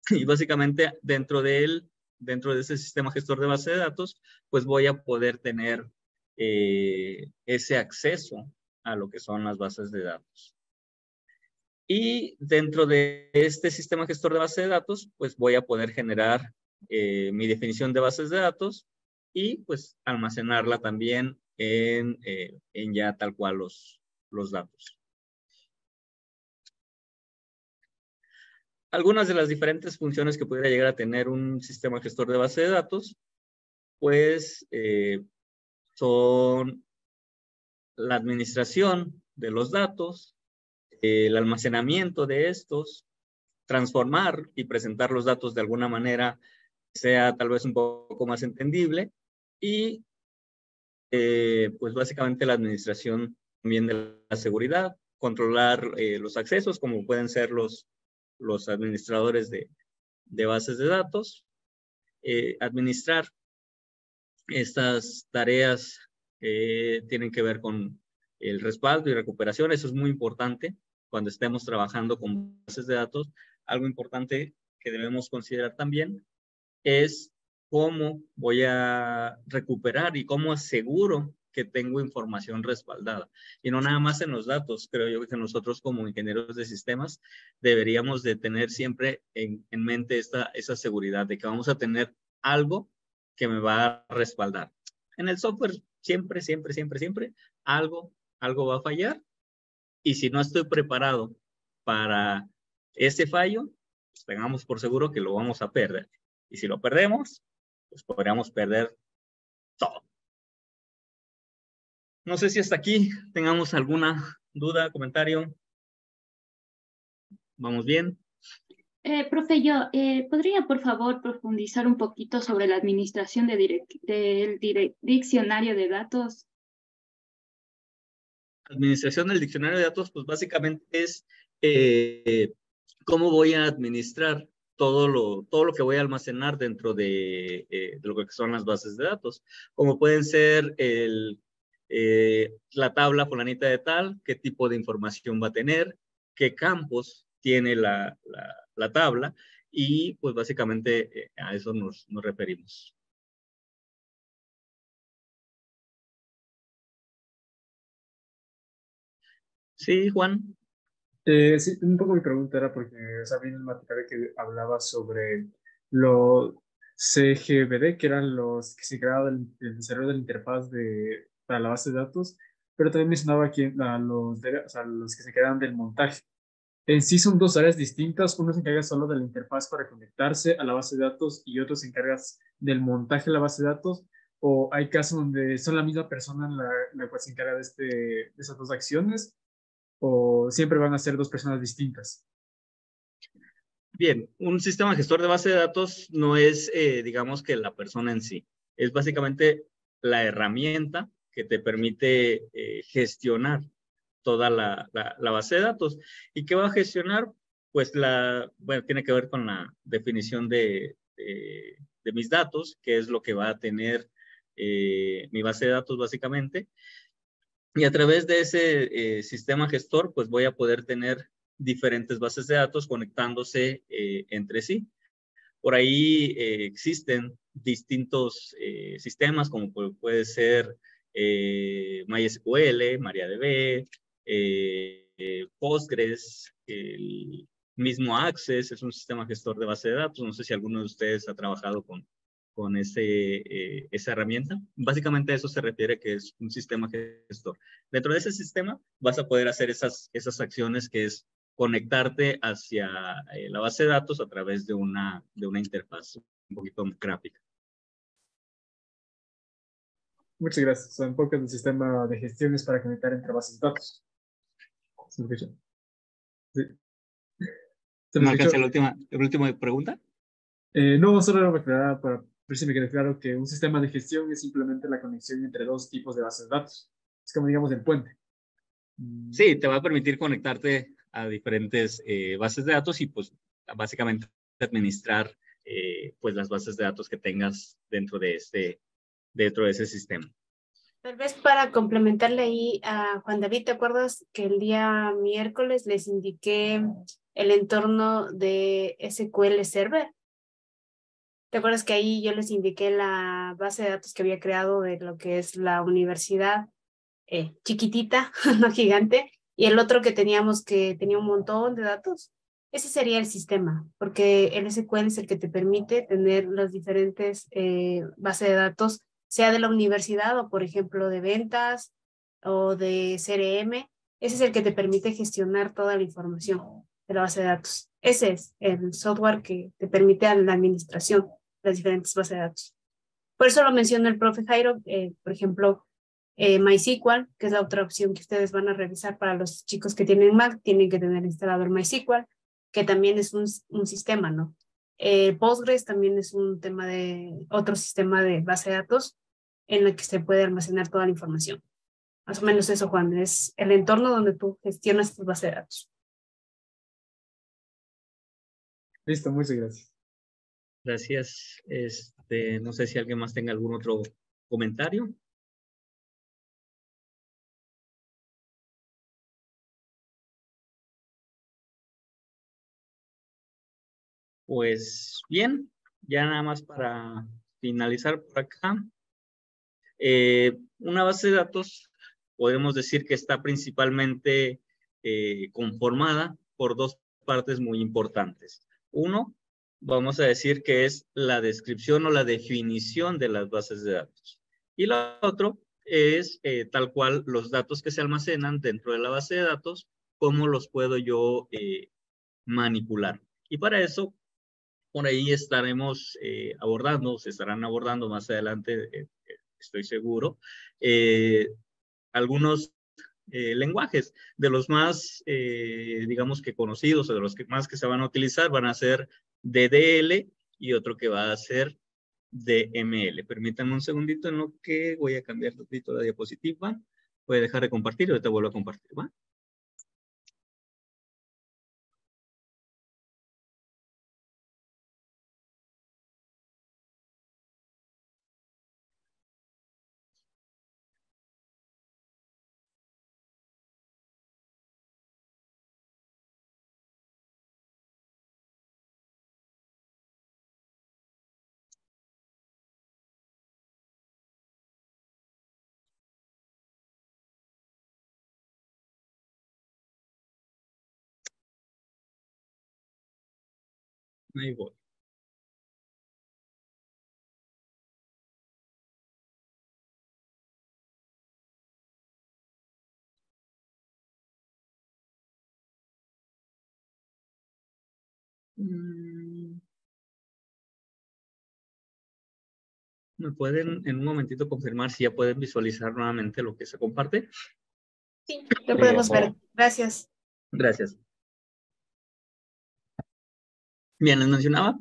Y básicamente dentro de él, dentro de ese sistema gestor de base de datos, pues voy a poder tener eh, ese acceso a lo que son las bases de datos. Y dentro de este sistema gestor de base de datos, pues voy a poder generar eh, mi definición de bases de datos y pues almacenarla también en, eh, en ya tal cual los, los datos. Algunas de las diferentes funciones que pudiera llegar a tener un sistema gestor de base de datos, pues eh, son la administración de los datos, el almacenamiento de estos, transformar y presentar los datos de alguna manera sea tal vez un poco más entendible y eh, pues básicamente la administración también de la seguridad, controlar eh, los accesos como pueden ser los, los administradores de, de bases de datos, eh, administrar estas tareas que tienen que ver con el respaldo y recuperación, eso es muy importante cuando estemos trabajando con bases de datos, algo importante que debemos considerar también es cómo voy a recuperar y cómo aseguro que tengo información respaldada. Y no nada más en los datos, creo yo que nosotros como ingenieros de sistemas deberíamos de tener siempre en, en mente esta, esa seguridad de que vamos a tener algo que me va a respaldar. En el software siempre, siempre, siempre, siempre algo, algo va a fallar y si no estoy preparado para ese fallo, pues tengamos por seguro que lo vamos a perder. Y si lo perdemos, pues podríamos perder todo. No sé si hasta aquí tengamos alguna duda, comentario. ¿Vamos bien? Eh, profe, yo, eh, ¿podría por favor profundizar un poquito sobre la administración de del diccionario de datos? Administración del diccionario de datos, pues básicamente es eh, cómo voy a administrar todo lo, todo lo que voy a almacenar dentro de, eh, lo que son las bases de datos, como pueden ser eh, la tabla fulanita de tal, qué tipo de información va a tener, qué campos tiene la, la, la tabla y pues básicamente a eso nos, nos referimos. Sí, Juan. Eh, sí, un poco mi pregunta era porque sabía en el que hablaba sobre los CGBD, que eran los que se creaban del desarrollo de la interfaz de, para la base de datos, pero también mencionaba aquí a los, o sea, los que se quedan del montaje. En sí son dos áreas distintas, uno se encarga solo de la interfaz para conectarse a la base de datos y otro se encarga del montaje de la base de datos, o hay casos donde son la misma persona la, la cual se encarga de, este, de esas dos acciones, o siempre van a ser dos personas distintas? Bien, un sistema gestor de base de datos no es, eh, digamos que la persona en sí, es básicamente la herramienta que te permite eh, gestionar toda la, la, base de datos. ¿Y qué va a gestionar? Pues la, bueno, tiene que ver con la definición de, de mis datos, que es lo que va a tener eh, mi base de datos básicamente. Y a través de ese eh, sistema gestor, pues voy a poder tener diferentes bases de datos conectándose eh, entre sí. Por ahí existen distintos sistemas, como puede ser MySQL, MariaDB, Postgres, el mismo Access, es un sistema gestor de base de datos. No sé si alguno de ustedes ha trabajado con, con ese, eh, esa herramienta. Básicamente a eso se refiere que es un sistema gestor. Dentro de ese sistema vas a poder hacer esas, esas acciones que es conectarte hacia eh, la base de datos a través de una, de una interfaz un poquito gráfica. Muchas gracias. Son pocos del sistema de gestiones para conectar entre bases de datos. ¿Sí? ¿No alcanza la última, la última pregunta? Eh, no, solo aclarar para ver si me queda claro que un sistema de gestión es simplemente la conexión entre dos tipos de bases de datos. Es como, digamos, el puente. Mm. Sí, te va a permitir conectarte a diferentes eh, bases de datos y, pues, básicamente administrar, eh, pues, las bases de datos que tengas dentro de, este, dentro de ese sistema. Tal vez para complementarle ahí a Juan David, ¿te acuerdas que el día miércoles les indiqué el entorno de SQL Server? ¿Te acuerdas que ahí yo les indiqué la base de datos que había creado de lo que es la universidad eh, chiquitita, no gigante, y el otro que teníamos que tenía un montón de datos? Ese sería el sistema, porque el SQL es el que te permite tener las diferentes eh, bases de datos sea de la universidad o, por ejemplo, de ventas o de CRM. Ese es el que te permite gestionar toda la información de la base de datos. Ese es el software que te permite la administración las diferentes bases de datos. Por eso lo menciono el profe Jairo, eh, por ejemplo, eh, MySQL, que es la otra opción que ustedes van a revisar para los chicos que tienen Mac, tienen que tener instalado el MySQL, que también es un, sistema, ¿no? Eh, Postgres también es un tema de otro sistema de base de datos en la que se puede almacenar toda la información. Más o menos eso, Juan, es el entorno donde tú gestionas tu base de datos. Listo, muchas gracias. Gracias. Este, no sé si alguien más tenga algún otro comentario. Pues bien, ya nada más para finalizar por acá. Eh, una base de datos, podemos decir que está principalmente eh, conformada por dos partes muy importantes. Uno, vamos a decir que es la descripción o la definición de las bases de datos. Y lo otro es eh, tal cual los datos que se almacenan dentro de la base de datos, cómo los puedo yo manipular. Y para eso, por ahí estaremos abordando, se estarán abordando más adelante estoy seguro, eh, algunos eh, lenguajes. De los más, eh, digamos que conocidos o de los que más que se van a utilizar van a ser DDL y otro que va a ser DML. Permítanme un segundito en lo que voy a cambiar un poquito la diapositiva. Voy a dejar de compartir y ahorita vuelvo a compartir, ¿va? Ahí voy. Mm. ¿Me pueden en un momentito confirmar si ya pueden visualizar nuevamente lo que se comparte? Sí, lo podemos ver. Gracias. Gracias. Bien, les mencionaba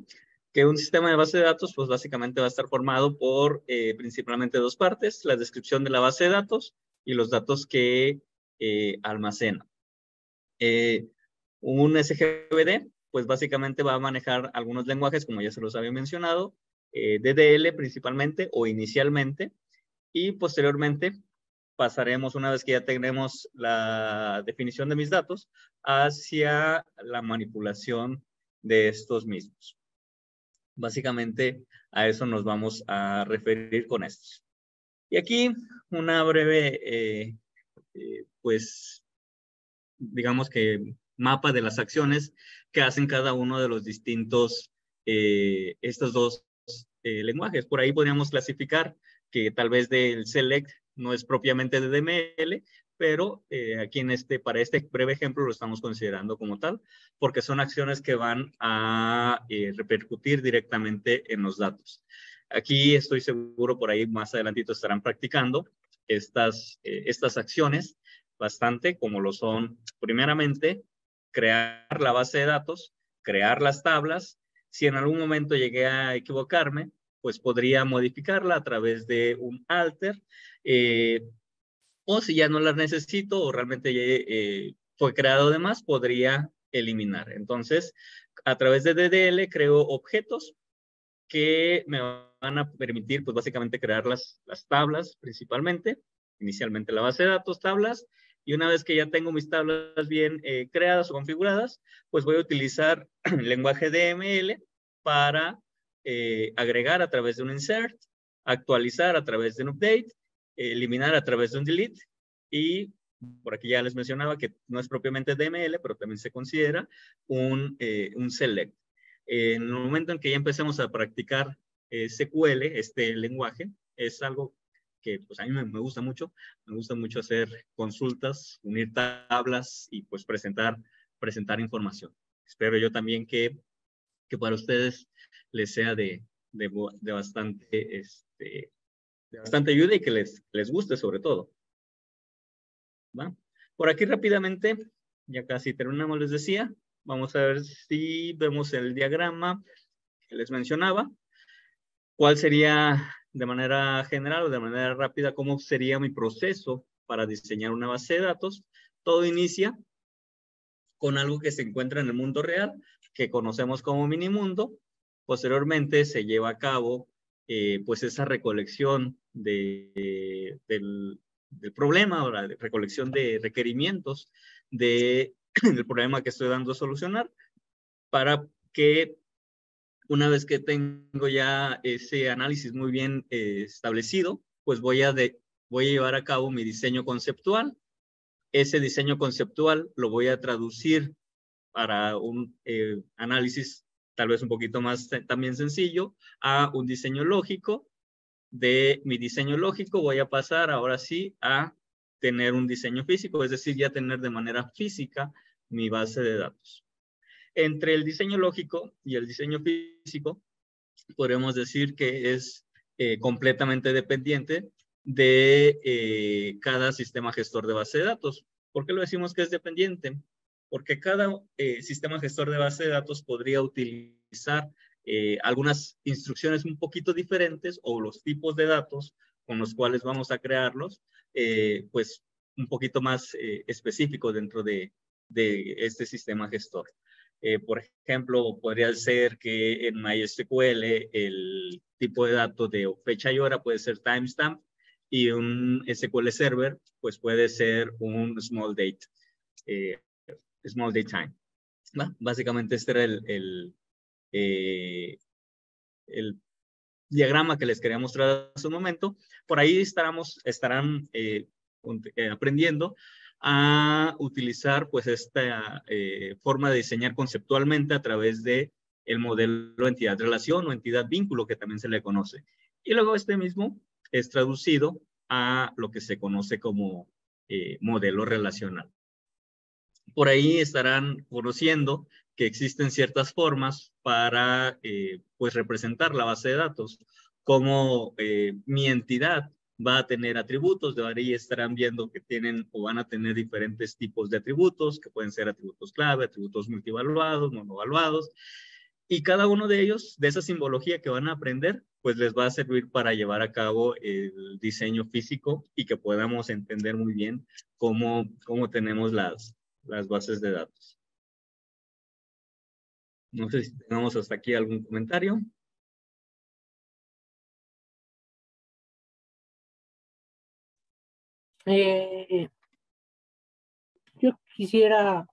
que un sistema de base de datos, pues básicamente va a estar formado por eh, principalmente dos partes, la descripción de la base de datos y los datos que eh, almacena. Eh, un SGBD, pues básicamente va a manejar algunos lenguajes, como ya se los había mencionado, DDL principalmente o inicialmente y posteriormente pasaremos, una vez que ya tenemos la definición de mis datos, hacia la manipulación de estos mismos. Básicamente a eso nos vamos a referir con estos. Y aquí una breve, eh, eh, pues, digamos que mapa de las acciones que hacen cada uno de los distintos, eh, estos dos lenguajes. Por ahí podríamos clasificar que tal vez del select no es propiamente de DML, pero eh, aquí en este, para este breve ejemplo lo estamos considerando como tal, porque son acciones que van a eh, repercutir directamente en los datos. Aquí estoy seguro, por ahí más adelantito estarán practicando estas, eh, estas acciones bastante, como lo son, primeramente, crear la base de datos, crear las tablas. Si en algún momento llegué a equivocarme, pues podría modificarla a través de un alter. Eh, o si ya no la necesito o realmente eh, fue creado de más, podría eliminar. Entonces, a través de DDL creo objetos que me van a permitir, pues básicamente crear las, las tablas principalmente. Inicialmente la base de datos, tablas, y una vez que ya tengo mis tablas bien eh, creadas o configuradas, pues voy a utilizar el lenguaje DML para eh, agregar a través de un insert, actualizar a través de un update, eliminar a través de un delete y por aquí ya les mencionaba que no es propiamente DML, pero también se considera un, eh, un select. en el momento en que ya empecemos a practicar SQL, este lenguaje, es algo que pues a mí me, me, gusta mucho. Me gusta mucho hacer consultas, unir tablas y pues presentar, presentar información. Espero yo también que, que para ustedes les sea de, de, de bastante, este, bastante ayuda y que les, les guste sobre todo. ¿Va? Por aquí rápidamente, ya casi terminamos, les decía, vamos a ver si vemos el diagrama que les mencionaba. ¿Cuál sería de manera general o de manera rápida cómo sería mi proceso para diseñar una base de datos? Todo inicia con algo que se encuentra en el mundo real, que conocemos como minimundo, Posteriormente se lleva a cabo eh, pues esa recolección de, del, problema o la recolección de requerimientos de, del problema que estoy dando a solucionar para que una vez que tengo ya ese análisis muy bien eh, establecido, pues voy a, de, voy a llevar a cabo mi diseño conceptual. Ese diseño conceptual lo voy a traducir para un eh, análisis tal vez un poquito más también sencillo, a un diseño lógico. De mi diseño lógico voy a pasar ahora sí a tener un diseño físico, es decir, ya tener de manera física mi base de datos. Entre el diseño lógico y el diseño físico, podemos decir que es eh, completamente dependiente de eh, cada sistema gestor de base de datos. ¿Por qué lo decimos que es dependiente? Porque cada eh, sistema gestor de base de datos podría utilizar eh, algunas instrucciones un poquito diferentes o los tipos de datos con los cuales vamos a crearlos, eh, pues un poquito más específico dentro de, de, este sistema gestor. por ejemplo, podría ser que en MySQL el tipo de datos de fecha y hora puede ser timestamp y un SQL Server pues puede ser un small date small day time. Básicamente este era el, el, eh, el, diagrama que les quería mostrar hace un momento. Por ahí estaremos, estarán eh, eh, aprendiendo a utilizar pues esta forma de diseñar conceptualmente a través de el modelo entidad-relación o entidad-vínculo que también se le conoce. Y luego este mismo es traducido a lo que se conoce como modelo relacional. Por ahí estarán conociendo que existen ciertas formas para eh, pues representar la base de datos, como eh, mi entidad va a tener atributos, de ahí estarán viendo que tienen o van a tener diferentes tipos de atributos, que pueden ser atributos clave, atributos multivaluados, monovaluados, y cada uno de ellos, de esa simbología que van a aprender, pues les va a servir para llevar a cabo el diseño físico y que podamos entender muy bien cómo, cómo tenemos las, las bases de datos. No sé si tenemos hasta aquí algún comentario. Eh, yo quisiera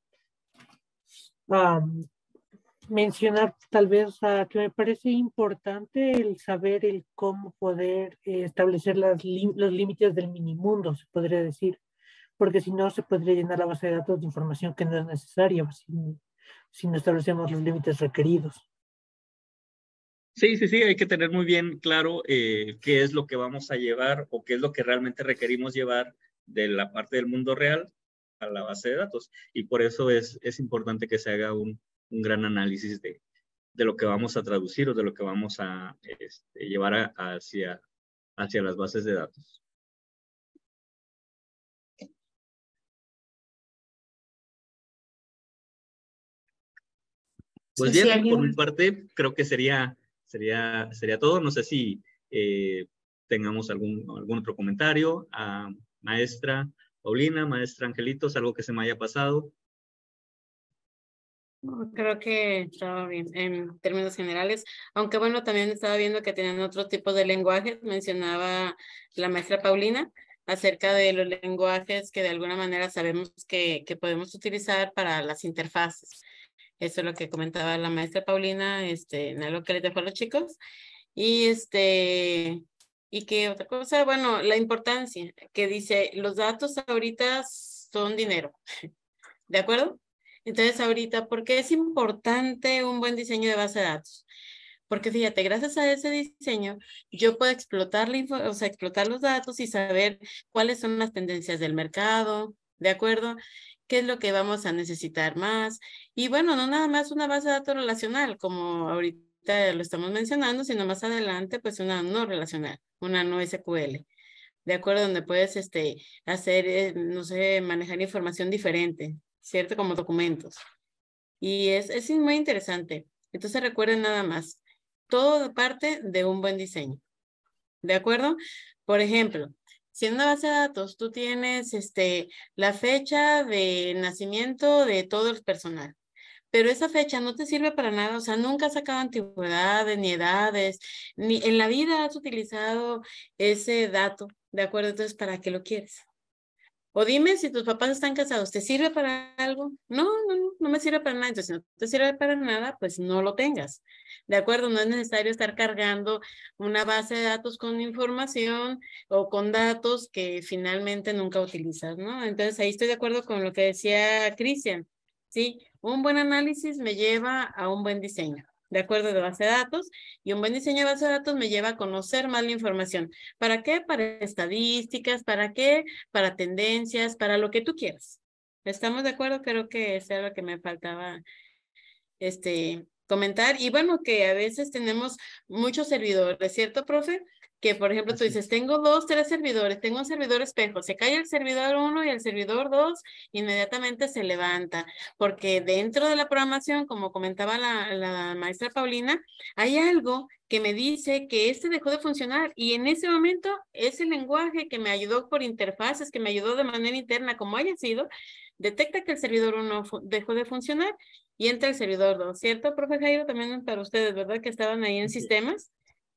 mencionar tal vez uh, que me parece importante el saber el cómo poder eh, establecer las los límites del minimundo, se podría decir porque si no se podría llenar la base de datos de información que no es necesaria si, si no establecemos los límites requeridos. Sí, sí, sí, hay que tener muy bien claro eh, qué es lo que vamos a llevar o qué es lo que realmente requerimos llevar de la parte del mundo real a la base de datos. Y por eso es, es importante que se haga un, un gran análisis de, de, lo que vamos a traducir o de lo que vamos a este, llevar hacia, hacia las bases de datos. Pues bien, por mi parte, creo que sería, sería, sería todo. No sé si eh, tengamos algún, algún otro comentario. maestra Paulina, maestra Angelitos, algo que se me haya pasado. Creo que estaba bien en términos generales, aunque bueno, también estaba viendo que tenían otro tipo de lenguajes, mencionaba la maestra Paulina acerca de los lenguajes que de alguna manera sabemos que, que podemos utilizar para las interfaces. Eso es lo que comentaba la maestra Paulina, este, en algo que le dejó a los chicos. Y este, y que otra cosa, bueno, la importancia que dice, los datos ahorita son dinero, ¿de acuerdo? Entonces, ahorita, ¿por qué es importante un buen diseño de base de datos? Porque fíjate, gracias a ese diseño, yo puedo explotar, la o sea, explotar los datos y saber cuáles son las tendencias del mercado, ¿de acuerdo? ¿Qué es lo que vamos a necesitar más? Y bueno, no nada más una base de datos relacional, como ahorita lo estamos mencionando, sino más adelante, pues una no relacional, una no SQL. ¿De acuerdo? Donde puedes este, hacer, eh, no sé, manejar información diferente, ¿cierto? Como documentos. Y es, es muy interesante. Entonces recuerden nada más, todo parte de un buen diseño. ¿De acuerdo? Por ejemplo, si en una base de datos tú tienes este, la fecha de nacimiento de todo el personal, pero esa fecha no te sirve para nada, o sea, nunca has sacado antigüedades ni edades, ni en la vida has utilizado ese dato, ¿de acuerdo? Entonces, ¿para qué lo quieres? O dime si tus papás están casados, ¿te sirve para algo? No, no, no, no me sirve para nada. Entonces, si no te sirve para nada, pues no lo tengas. ¿De acuerdo? No es necesario estar cargando una base de datos con información o con datos que finalmente nunca utilizas, ¿no? Entonces, ahí estoy de acuerdo con lo que decía Cristian. Sí, un buen análisis me lleva a un buen diseño de acuerdo de base de datos y un buen diseño de base de datos me lleva a conocer más la información. ¿Para qué? Para estadísticas, ¿para qué? Para tendencias, para lo que tú quieras. ¿Estamos de acuerdo? Creo que es lo que me faltaba este, comentar. Y bueno, que a veces tenemos muchos servidores, ¿cierto, profe? Que por ejemplo tú dices, tengo dos, tres servidores, tengo un servidor espejo, se cae el servidor uno y el servidor dos, inmediatamente se levanta, porque dentro de la programación, como comentaba la, la maestra Paulina, hay algo que me dice que este dejó de funcionar y en ese momento ese lenguaje que me ayudó por interfaces, que me ayudó de manera interna, como haya sido, detecta que el servidor 1 dejó de funcionar y entra el servidor 2, ¿cierto, profe Jairo? También para ustedes, ¿verdad? Que estaban ahí en sistemas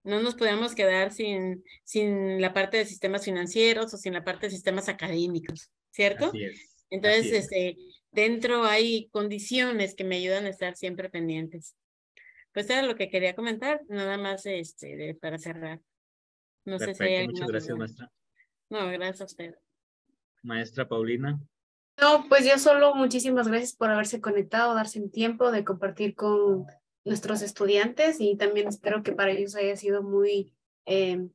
no nos podemos quedar sin, sin la parte de sistemas financieros o sin la parte de sistemas académicos, ¿cierto? Entonces, este, dentro hay condiciones que me ayudan a estar siempre pendientes. Pues era lo que quería comentar, nada más este, para cerrar. No sé si hay Muchas gracias, maestra. No, gracias a usted. Maestra Paulina. No, pues yo solo muchísimas gracias por haberse conectado, darse un tiempo de compartir con nuestros estudiantes y también espero que para ellos haya sido muy eh,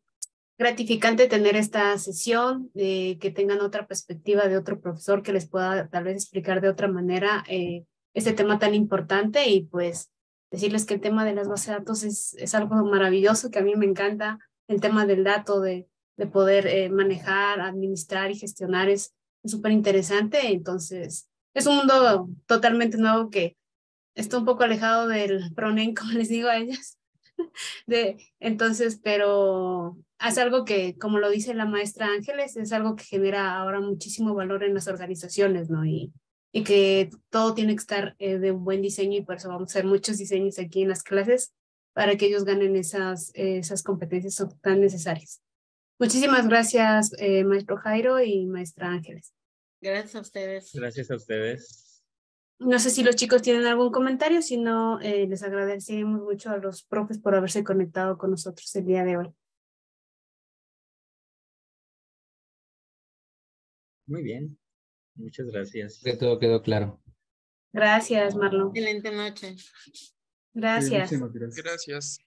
gratificante tener esta sesión, eh, que tengan otra perspectiva de otro profesor que les pueda tal vez explicar de otra manera eh, este tema tan importante y pues decirles que el tema de las bases de datos es, es algo maravilloso que a mí me encanta, el tema del dato, de, de poder eh, manejar, administrar y gestionar es súper interesante, entonces es un mundo totalmente nuevo que está un poco alejado del pronen, como les digo a ellas. De, entonces, pero es algo que, como lo dice la maestra Ángeles, es algo que genera ahora muchísimo valor en las organizaciones, ¿no? Y, y que todo tiene que estar eh, de un buen diseño y por eso vamos a hacer muchos diseños aquí en las clases para que ellos ganen esas, esas competencias tan necesarias. Muchísimas gracias, eh, maestro Jairo y maestra Ángeles. Gracias a ustedes. Gracias a ustedes. No sé si los chicos tienen algún comentario, si no, eh, les agradecemos mucho a los profes por haberse conectado con nosotros el día de hoy. Muy bien. Muchas gracias. Que todo quedó claro. Gracias, Marlon. Excelente noche. Gracias. Muchísimas gracias. Gracias.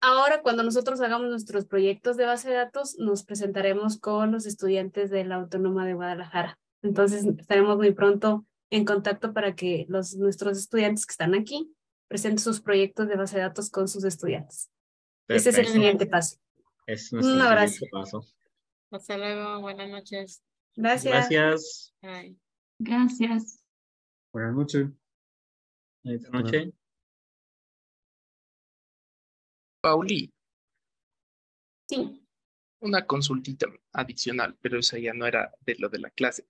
Ahora, cuando nosotros hagamos nuestros proyectos de base de datos, nos presentaremos con los estudiantes de la Autónoma de Guadalajara. Entonces, estaremos muy pronto en contacto para que los, nuestros estudiantes que están aquí presenten sus proyectos de base de datos con sus estudiantes. Ese es el Perfecto. siguiente paso. Es nuestro Un abrazo. siguiente paso. Hasta luego. Buenas noches. Gracias. Gracias. Bye. Gracias. Buenas noches. Buenas noches. Pauli, Sí. una consultita adicional, pero esa ya no era de lo de la clase.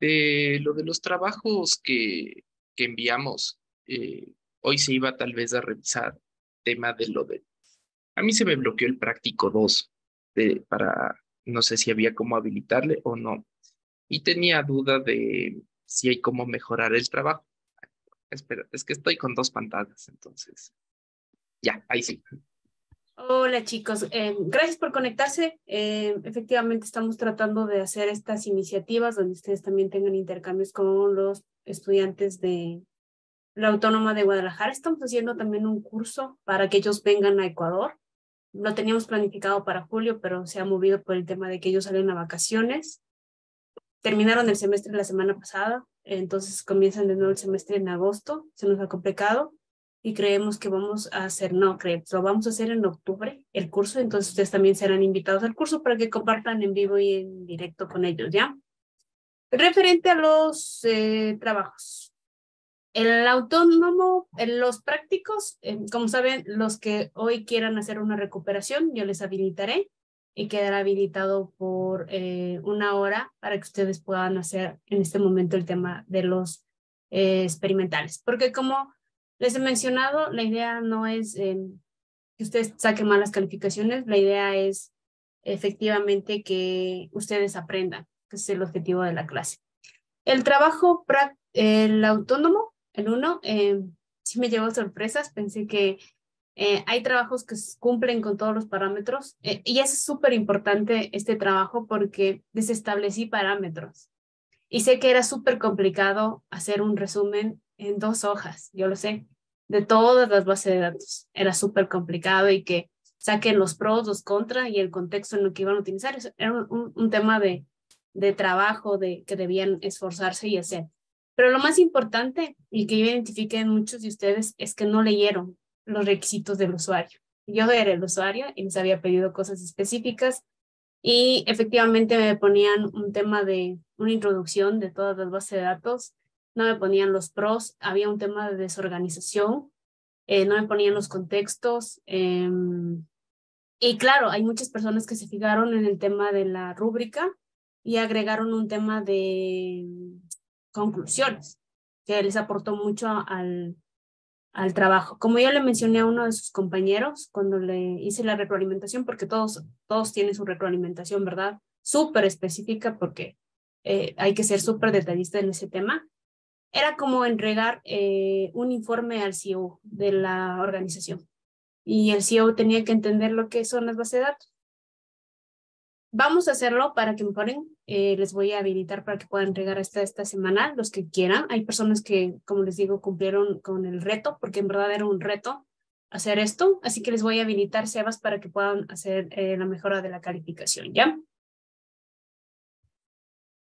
De lo de los trabajos que, que enviamos, eh, hoy se iba tal vez a revisar tema de lo de... A mí se me bloqueó el práctico 2 de, para, no sé si había cómo habilitarle o no. Y tenía duda de si hay cómo mejorar el trabajo. Espera, es que estoy con dos pantallas, entonces. Ya, ahí sí. Hola chicos, Eh, gracias por conectarse. Eh, efectivamente estamos tratando de hacer estas iniciativas donde ustedes también tengan intercambios con los estudiantes de la Autónoma de Guadalajara. Estamos haciendo también un curso para que ellos vengan a Ecuador. Lo teníamos planificado para julio, pero se ha movido por el tema de que ellos salen a vacaciones. Terminaron el semestre la semana pasada, entonces comienzan de nuevo el semestre en agosto. Se nos ha complicado y creemos que vamos a hacer, no creemos, lo vamos a hacer en octubre, el curso, entonces ustedes también serán invitados al curso para que compartan en vivo y en directo con ellos, ¿ya? Referente a los eh, trabajos. El autónomo, en los prácticos, eh, como saben, los que hoy quieran hacer una recuperación, yo les habilitaré y quedará habilitado por eh, una hora para que ustedes puedan hacer en este momento el tema de los eh, experimentales. Porque como les he mencionado, la idea no es eh, que ustedes saquen malas calificaciones, la idea es efectivamente que ustedes aprendan, que es el objetivo de la clase. El trabajo, el autónomo, el uno, eh, sí me llevó sorpresas, pensé que eh, hay trabajos que cumplen con todos los parámetros eh, y es súper importante este trabajo porque desestablecí parámetros y sé que era súper complicado hacer un resumen en dos hojas, yo lo sé, de todas las bases de datos. Era súper complicado y que saquen los pros, los contras y el contexto en lo que iban a utilizar. Era un, un- un tema de, de trabajo de, que debían esforzarse y hacer. Pero lo más importante y que yo identifiqué en muchos de ustedes es que no leyeron los requisitos del usuario. Yo era el usuario y les había pedido cosas específicas y efectivamente me ponían un tema de una introducción de todas las bases de datos, no me ponían los pros, había un tema de desorganización, eh, no me ponían los contextos. em, y claro, hay muchas personas que se fijaron en el tema de la rúbrica y agregaron un tema de conclusiones, que les aportó mucho al, al trabajo. Como yo le mencioné a uno de sus compañeros cuando le hice la retroalimentación, porque todos, todos tienen su retroalimentación, ¿verdad? Súper específica porque eh, hay que ser súper detallista en ese tema. Era como entregar eh, un informe al CEO de la organización y el CEO tenía que entender lo que son las bases de datos. Vamos a hacerlo para que mejoren. Eh, les voy a habilitar para que puedan entregar esta, esta semana los que quieran. Hay personas que, como les digo, cumplieron con el reto, porque en verdad era un reto hacer esto. Así que les voy a habilitar, Sebas, para que puedan hacer eh, la mejora de la calificación, ¿ya?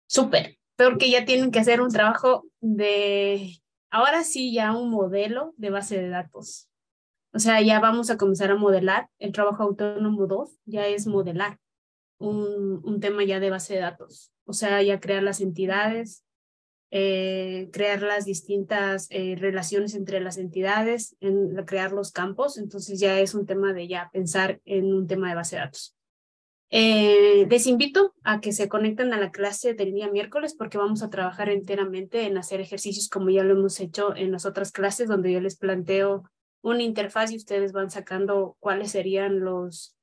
Súper. Porque ya tienen que hacer un trabajo de, ahora sí, ya un modelo de base de datos. O sea, ya vamos a comenzar a modelar. El trabajo autónomo 2 ya es modelar un, un tema ya de base de datos. O sea, ya crear las entidades, eh, crear las distintas eh, relaciones entre las entidades, en, crear los campos. Entonces ya es un tema de ya pensar en un tema de base de datos. Eh, les invito a que se conecten a la clase del día miércoles porque vamos a trabajar enteramente en hacer ejercicios como ya lo hemos hecho en las otras clases donde yo les planteo una interfaz y ustedes van sacando cuáles serían los,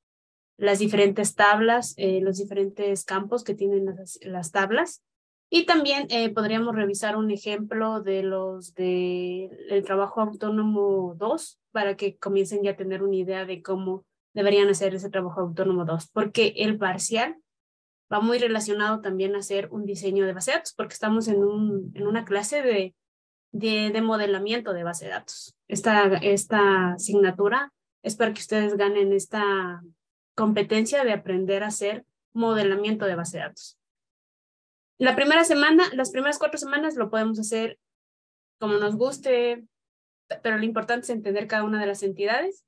las diferentes tablas, eh, los diferentes campos que tienen las, las tablas. Y también eh, podríamos revisar un ejemplo de los del el trabajo autónomo 2 para que comiencen ya a tener una idea de cómo deberían hacer ese trabajo autónomo 2, porque el parcial va muy relacionado también a hacer un diseño de base de datos, porque estamos en, un, en una clase de, de, de, modelamiento de base de datos. Esta, esta asignatura es para que ustedes ganen esta competencia de aprender a hacer modelamiento de base de datos. La primera semana, las primeras cuatro semanas lo podemos hacer como nos guste, pero lo importante es entender cada una de las entidades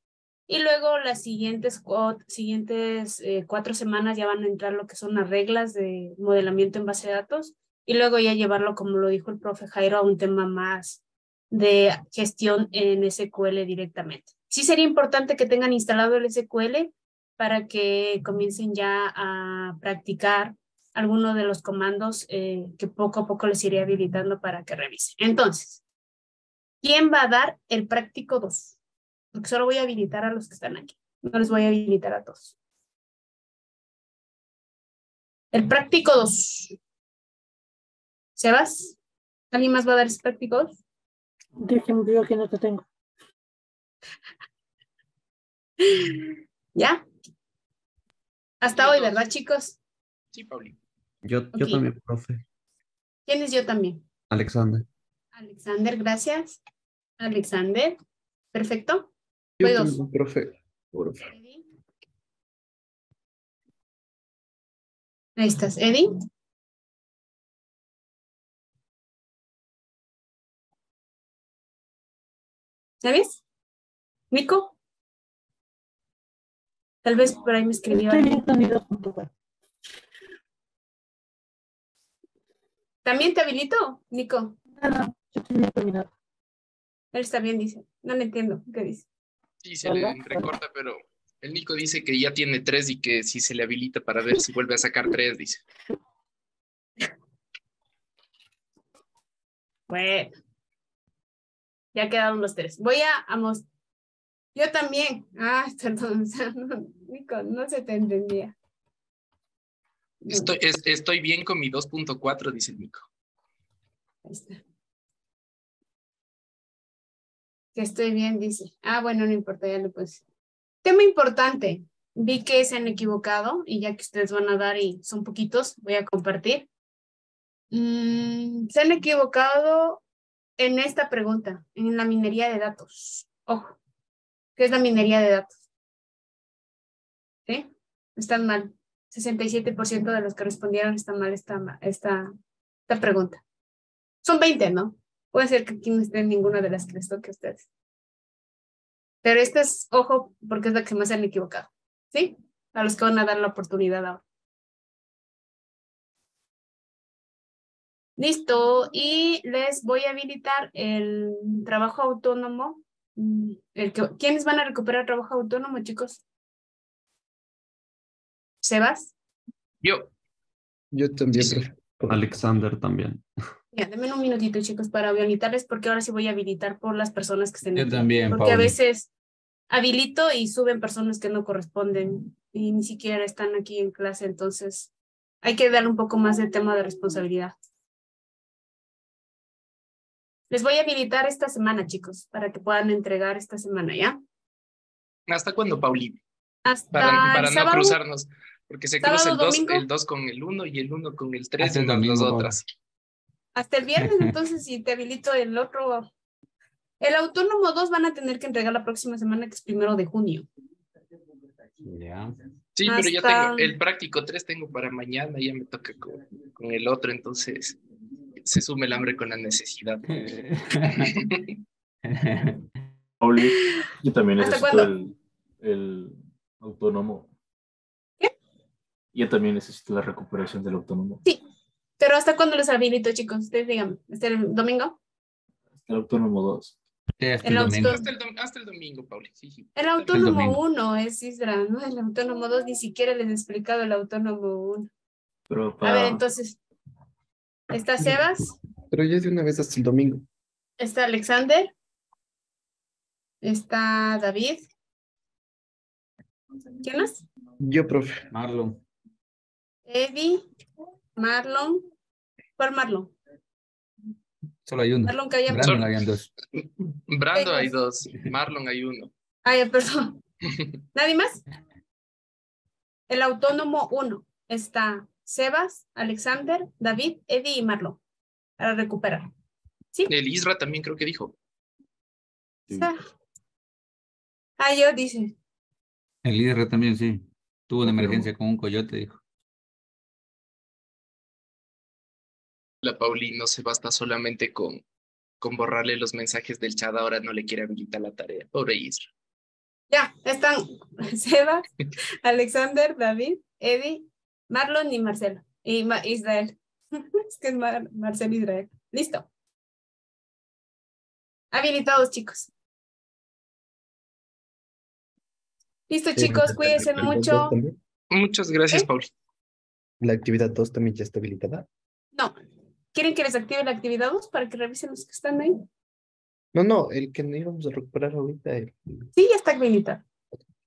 y luego las siguientes, siguientes eh, cuatro semanas ya van a entrar lo que son las reglas de modelamiento en base de datos y luego ya llevarlo, como lo dijo el profe Jairo, a un tema más de gestión en SQL directamente. Sí sería importante que tengan instalado el SQL para que comiencen ya a practicar alguno de los comandos eh, que poco a poco les iré habilitando para que revisen. Entonces, ¿quién va a dar el práctico 2? Porque solo voy a habilitar a los que están aquí. No les voy a habilitar a todos. El práctico 2. ¿Sebas? ¿Alguien más va a dar ese práctico 2? Déjenme ver que no te tengo. ¿Ya? Hasta hoy, ¿verdad, chicos? Sí, Pauli. Yo, yo también, profe. ¿Quién es yo también? Alexander. Alexander, gracias. Alexander, perfecto. Yo dos. profe. Ahí estás, Eddie. ¿Sabes? Nico. Tal vez por ahí me escribió Estoy alguien. viendo mi 2.4. ¿También te habilito, Nico? No, no, yo estoy bien terminado. Él está bien, dice. No le entiendo. ¿Qué dice? Sí, se le recorta, pero el Nico dice que ya tiene tres y que si se le habilita para ver si vuelve a sacar tres, dice. Bueno. Ya quedaron los tres. Voy a, a mos- Yo también. Ah, perdón. Nico, no se te entendía. Estoy, es- estoy bien con mi 2.4, dice el Nico. ahí está. Que estoy bien, dice. Ah, bueno, no importa, ya lo puse. Tema importante. Vi que se han equivocado y ya que ustedes van a dar y son poquitos, voy a compartir. Mm, se han equivocado en esta pregunta, en la minería de datos. Ojo, ¿qué es la minería de datos? ¿Sí? Están mal. 67% de los que respondieron están mal esta, esta, esta pregunta. Son 20, ¿no? Puede ser que aquí no esté ninguna de las que les toque a ustedes. Pero esta es, ojo, porque es la que más se han equivocado. ¿Sí? A los que van a dar la oportunidad ahora. Listo, y les voy a habilitar el trabajo autónomo. Mm, El que, ¿Quiénes van a recuperar trabajo autónomo, chicos? ¿Sebas? Yo, Yo también, profe. Alexander también. Ya, denme un minutito, chicos, para habilitarles, porque ahora sí voy a habilitar por las personas que estén Yo aquí. también, Porque a veces habilito y suben personas que no corresponden y ni siquiera están aquí en clase, entonces hay que darle un poco más de tema de responsabilidad. Les voy a habilitar esta semana, chicos, para que puedan entregar esta semana, ¿ya? ¿hasta cuándo, Pauli? Hasta Para, para el no sábado. cruzarnos, porque se cruza el 2 domingo. el dos con el 1 y el 1 con el 3 Hasta y Hasta el viernes, entonces, si te habilito el otro. El autónomo 2 van a tener que entregar la próxima semana, que es primero de junio. Ya. Sí, pero ya Hasta- tengo el práctico 3 tengo para mañana, ya me toca con, con el otro, entonces se sume el hambre con la necesidad. Yo también ¿Hasta necesito el, el autónomo. ¿Qué? Yo también necesito la recuperación del autónomo. Pero ¿hasta cuándo les habilito, chicos? Ustedes díganme. ¿Hasta el domingo? El autónomo 2. Sí, hasta El el domingo. Hasta el, dom- hasta el domingo, Pauli. Sí, sí. El autónomo 1 es Isra, ¿no? El autónomo 2 ni siquiera les he explicado el autónomo 1. Pero A ver, entonces. Está Sebas, Pero ya de una vez hasta el domingo. está Alexander, está David. ¿Quién más? Yo, profe. Marlon. Eddie, Marlon. ¿Cuál Marlon? Solo hay uno. Marlon Brandon Solo- habían dos. Brando hay dos, Marlon hay uno. Ah, ya, perdón. ¿Nadie más? El autónomo 1 está Sebas, Alexander, David, Eddie y Marlon. Para recuperar. ¿Sí? El Isra también creo que dijo. Ah, Ah, yo dice. El líder también, sí. Tuvo una emergencia con un coyote, dijo. La Pauli no se basta solamente con, con borrarle los mensajes del chat, ahora no le quiere habilitar la tarea. Pobre Isra. Ya, están Sebas, Alexander, David, Eddie, Marlon y Marcelo. Y Ma- Israel. es que es Mar- Marcelo Israel. Listo. Habilitados, chicos. Listo, chicos, cuídense mucho. Muchas gracias, ¿Eh? Pauli. La actividad 2 también ya está habilitada. No. ¿Quieren que les active la actividad 2 para que revisen los que están ahí? No, no, el que no íbamos a recuperar ahorita. el- Sí, ya está habilitado.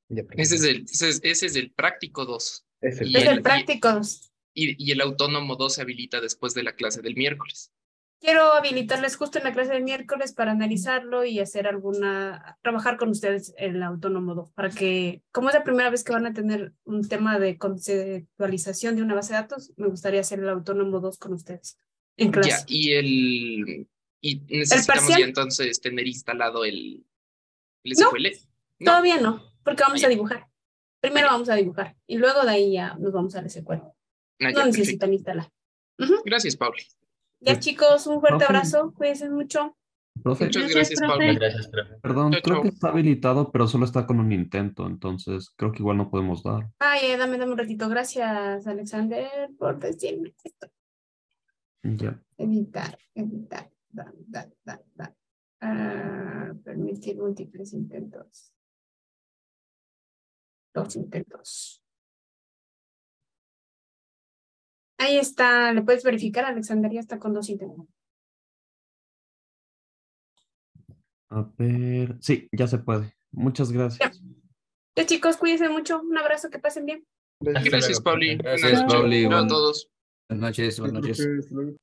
ya. Ese es el, ese es, ese es el práctico 2. Es el Es el- el práctico 2. Y, y el autónomo 2 se habilita después de la clase del miércoles. Quiero habilitarles justo en la clase del miércoles para analizarlo y hacer alguna, trabajar con ustedes el autónomo 2, para que, como es la primera vez que van a tener un tema de conceptualización de una base de datos, me gustaría hacer el autónomo 2 con ustedes en clase. Ya, y el. Y necesitamos parcial? ya entonces tener instalado el. SQL. No. Todavía no, porque vamos Ah, a dibujar. Primero vamos a dibujar y luego de ahí ya nos vamos al SQL. Ah, No ya, perfecto. necesitan instalar. Gracias, Pauli. Ya chicos, un fuerte Profe. abrazo, cuídense mucho. Profe, Muchas Gracias, gracias, profe. perdón, creo que está habilitado, pero solo está con un intento, entonces creo que igual no podemos dar. Ay, eh, dame, dame un ratito. Gracias, Alexander, por decirme esto. Editar, editar, da, da, da, da. Ah, permitir múltiples intentos. Dos intentos. Ahí está, le puedes verificar, Alexander, ya está con dos intentos. A ver, sí, ya se puede. Muchas gracias. Ya chicos, cuídense mucho. Un abrazo, que pasen bien. Gracias, Pauli. Buenas Gracias. Pauli. Chao a todos. Buenas noches, buenas noches. Profe, hasta luego.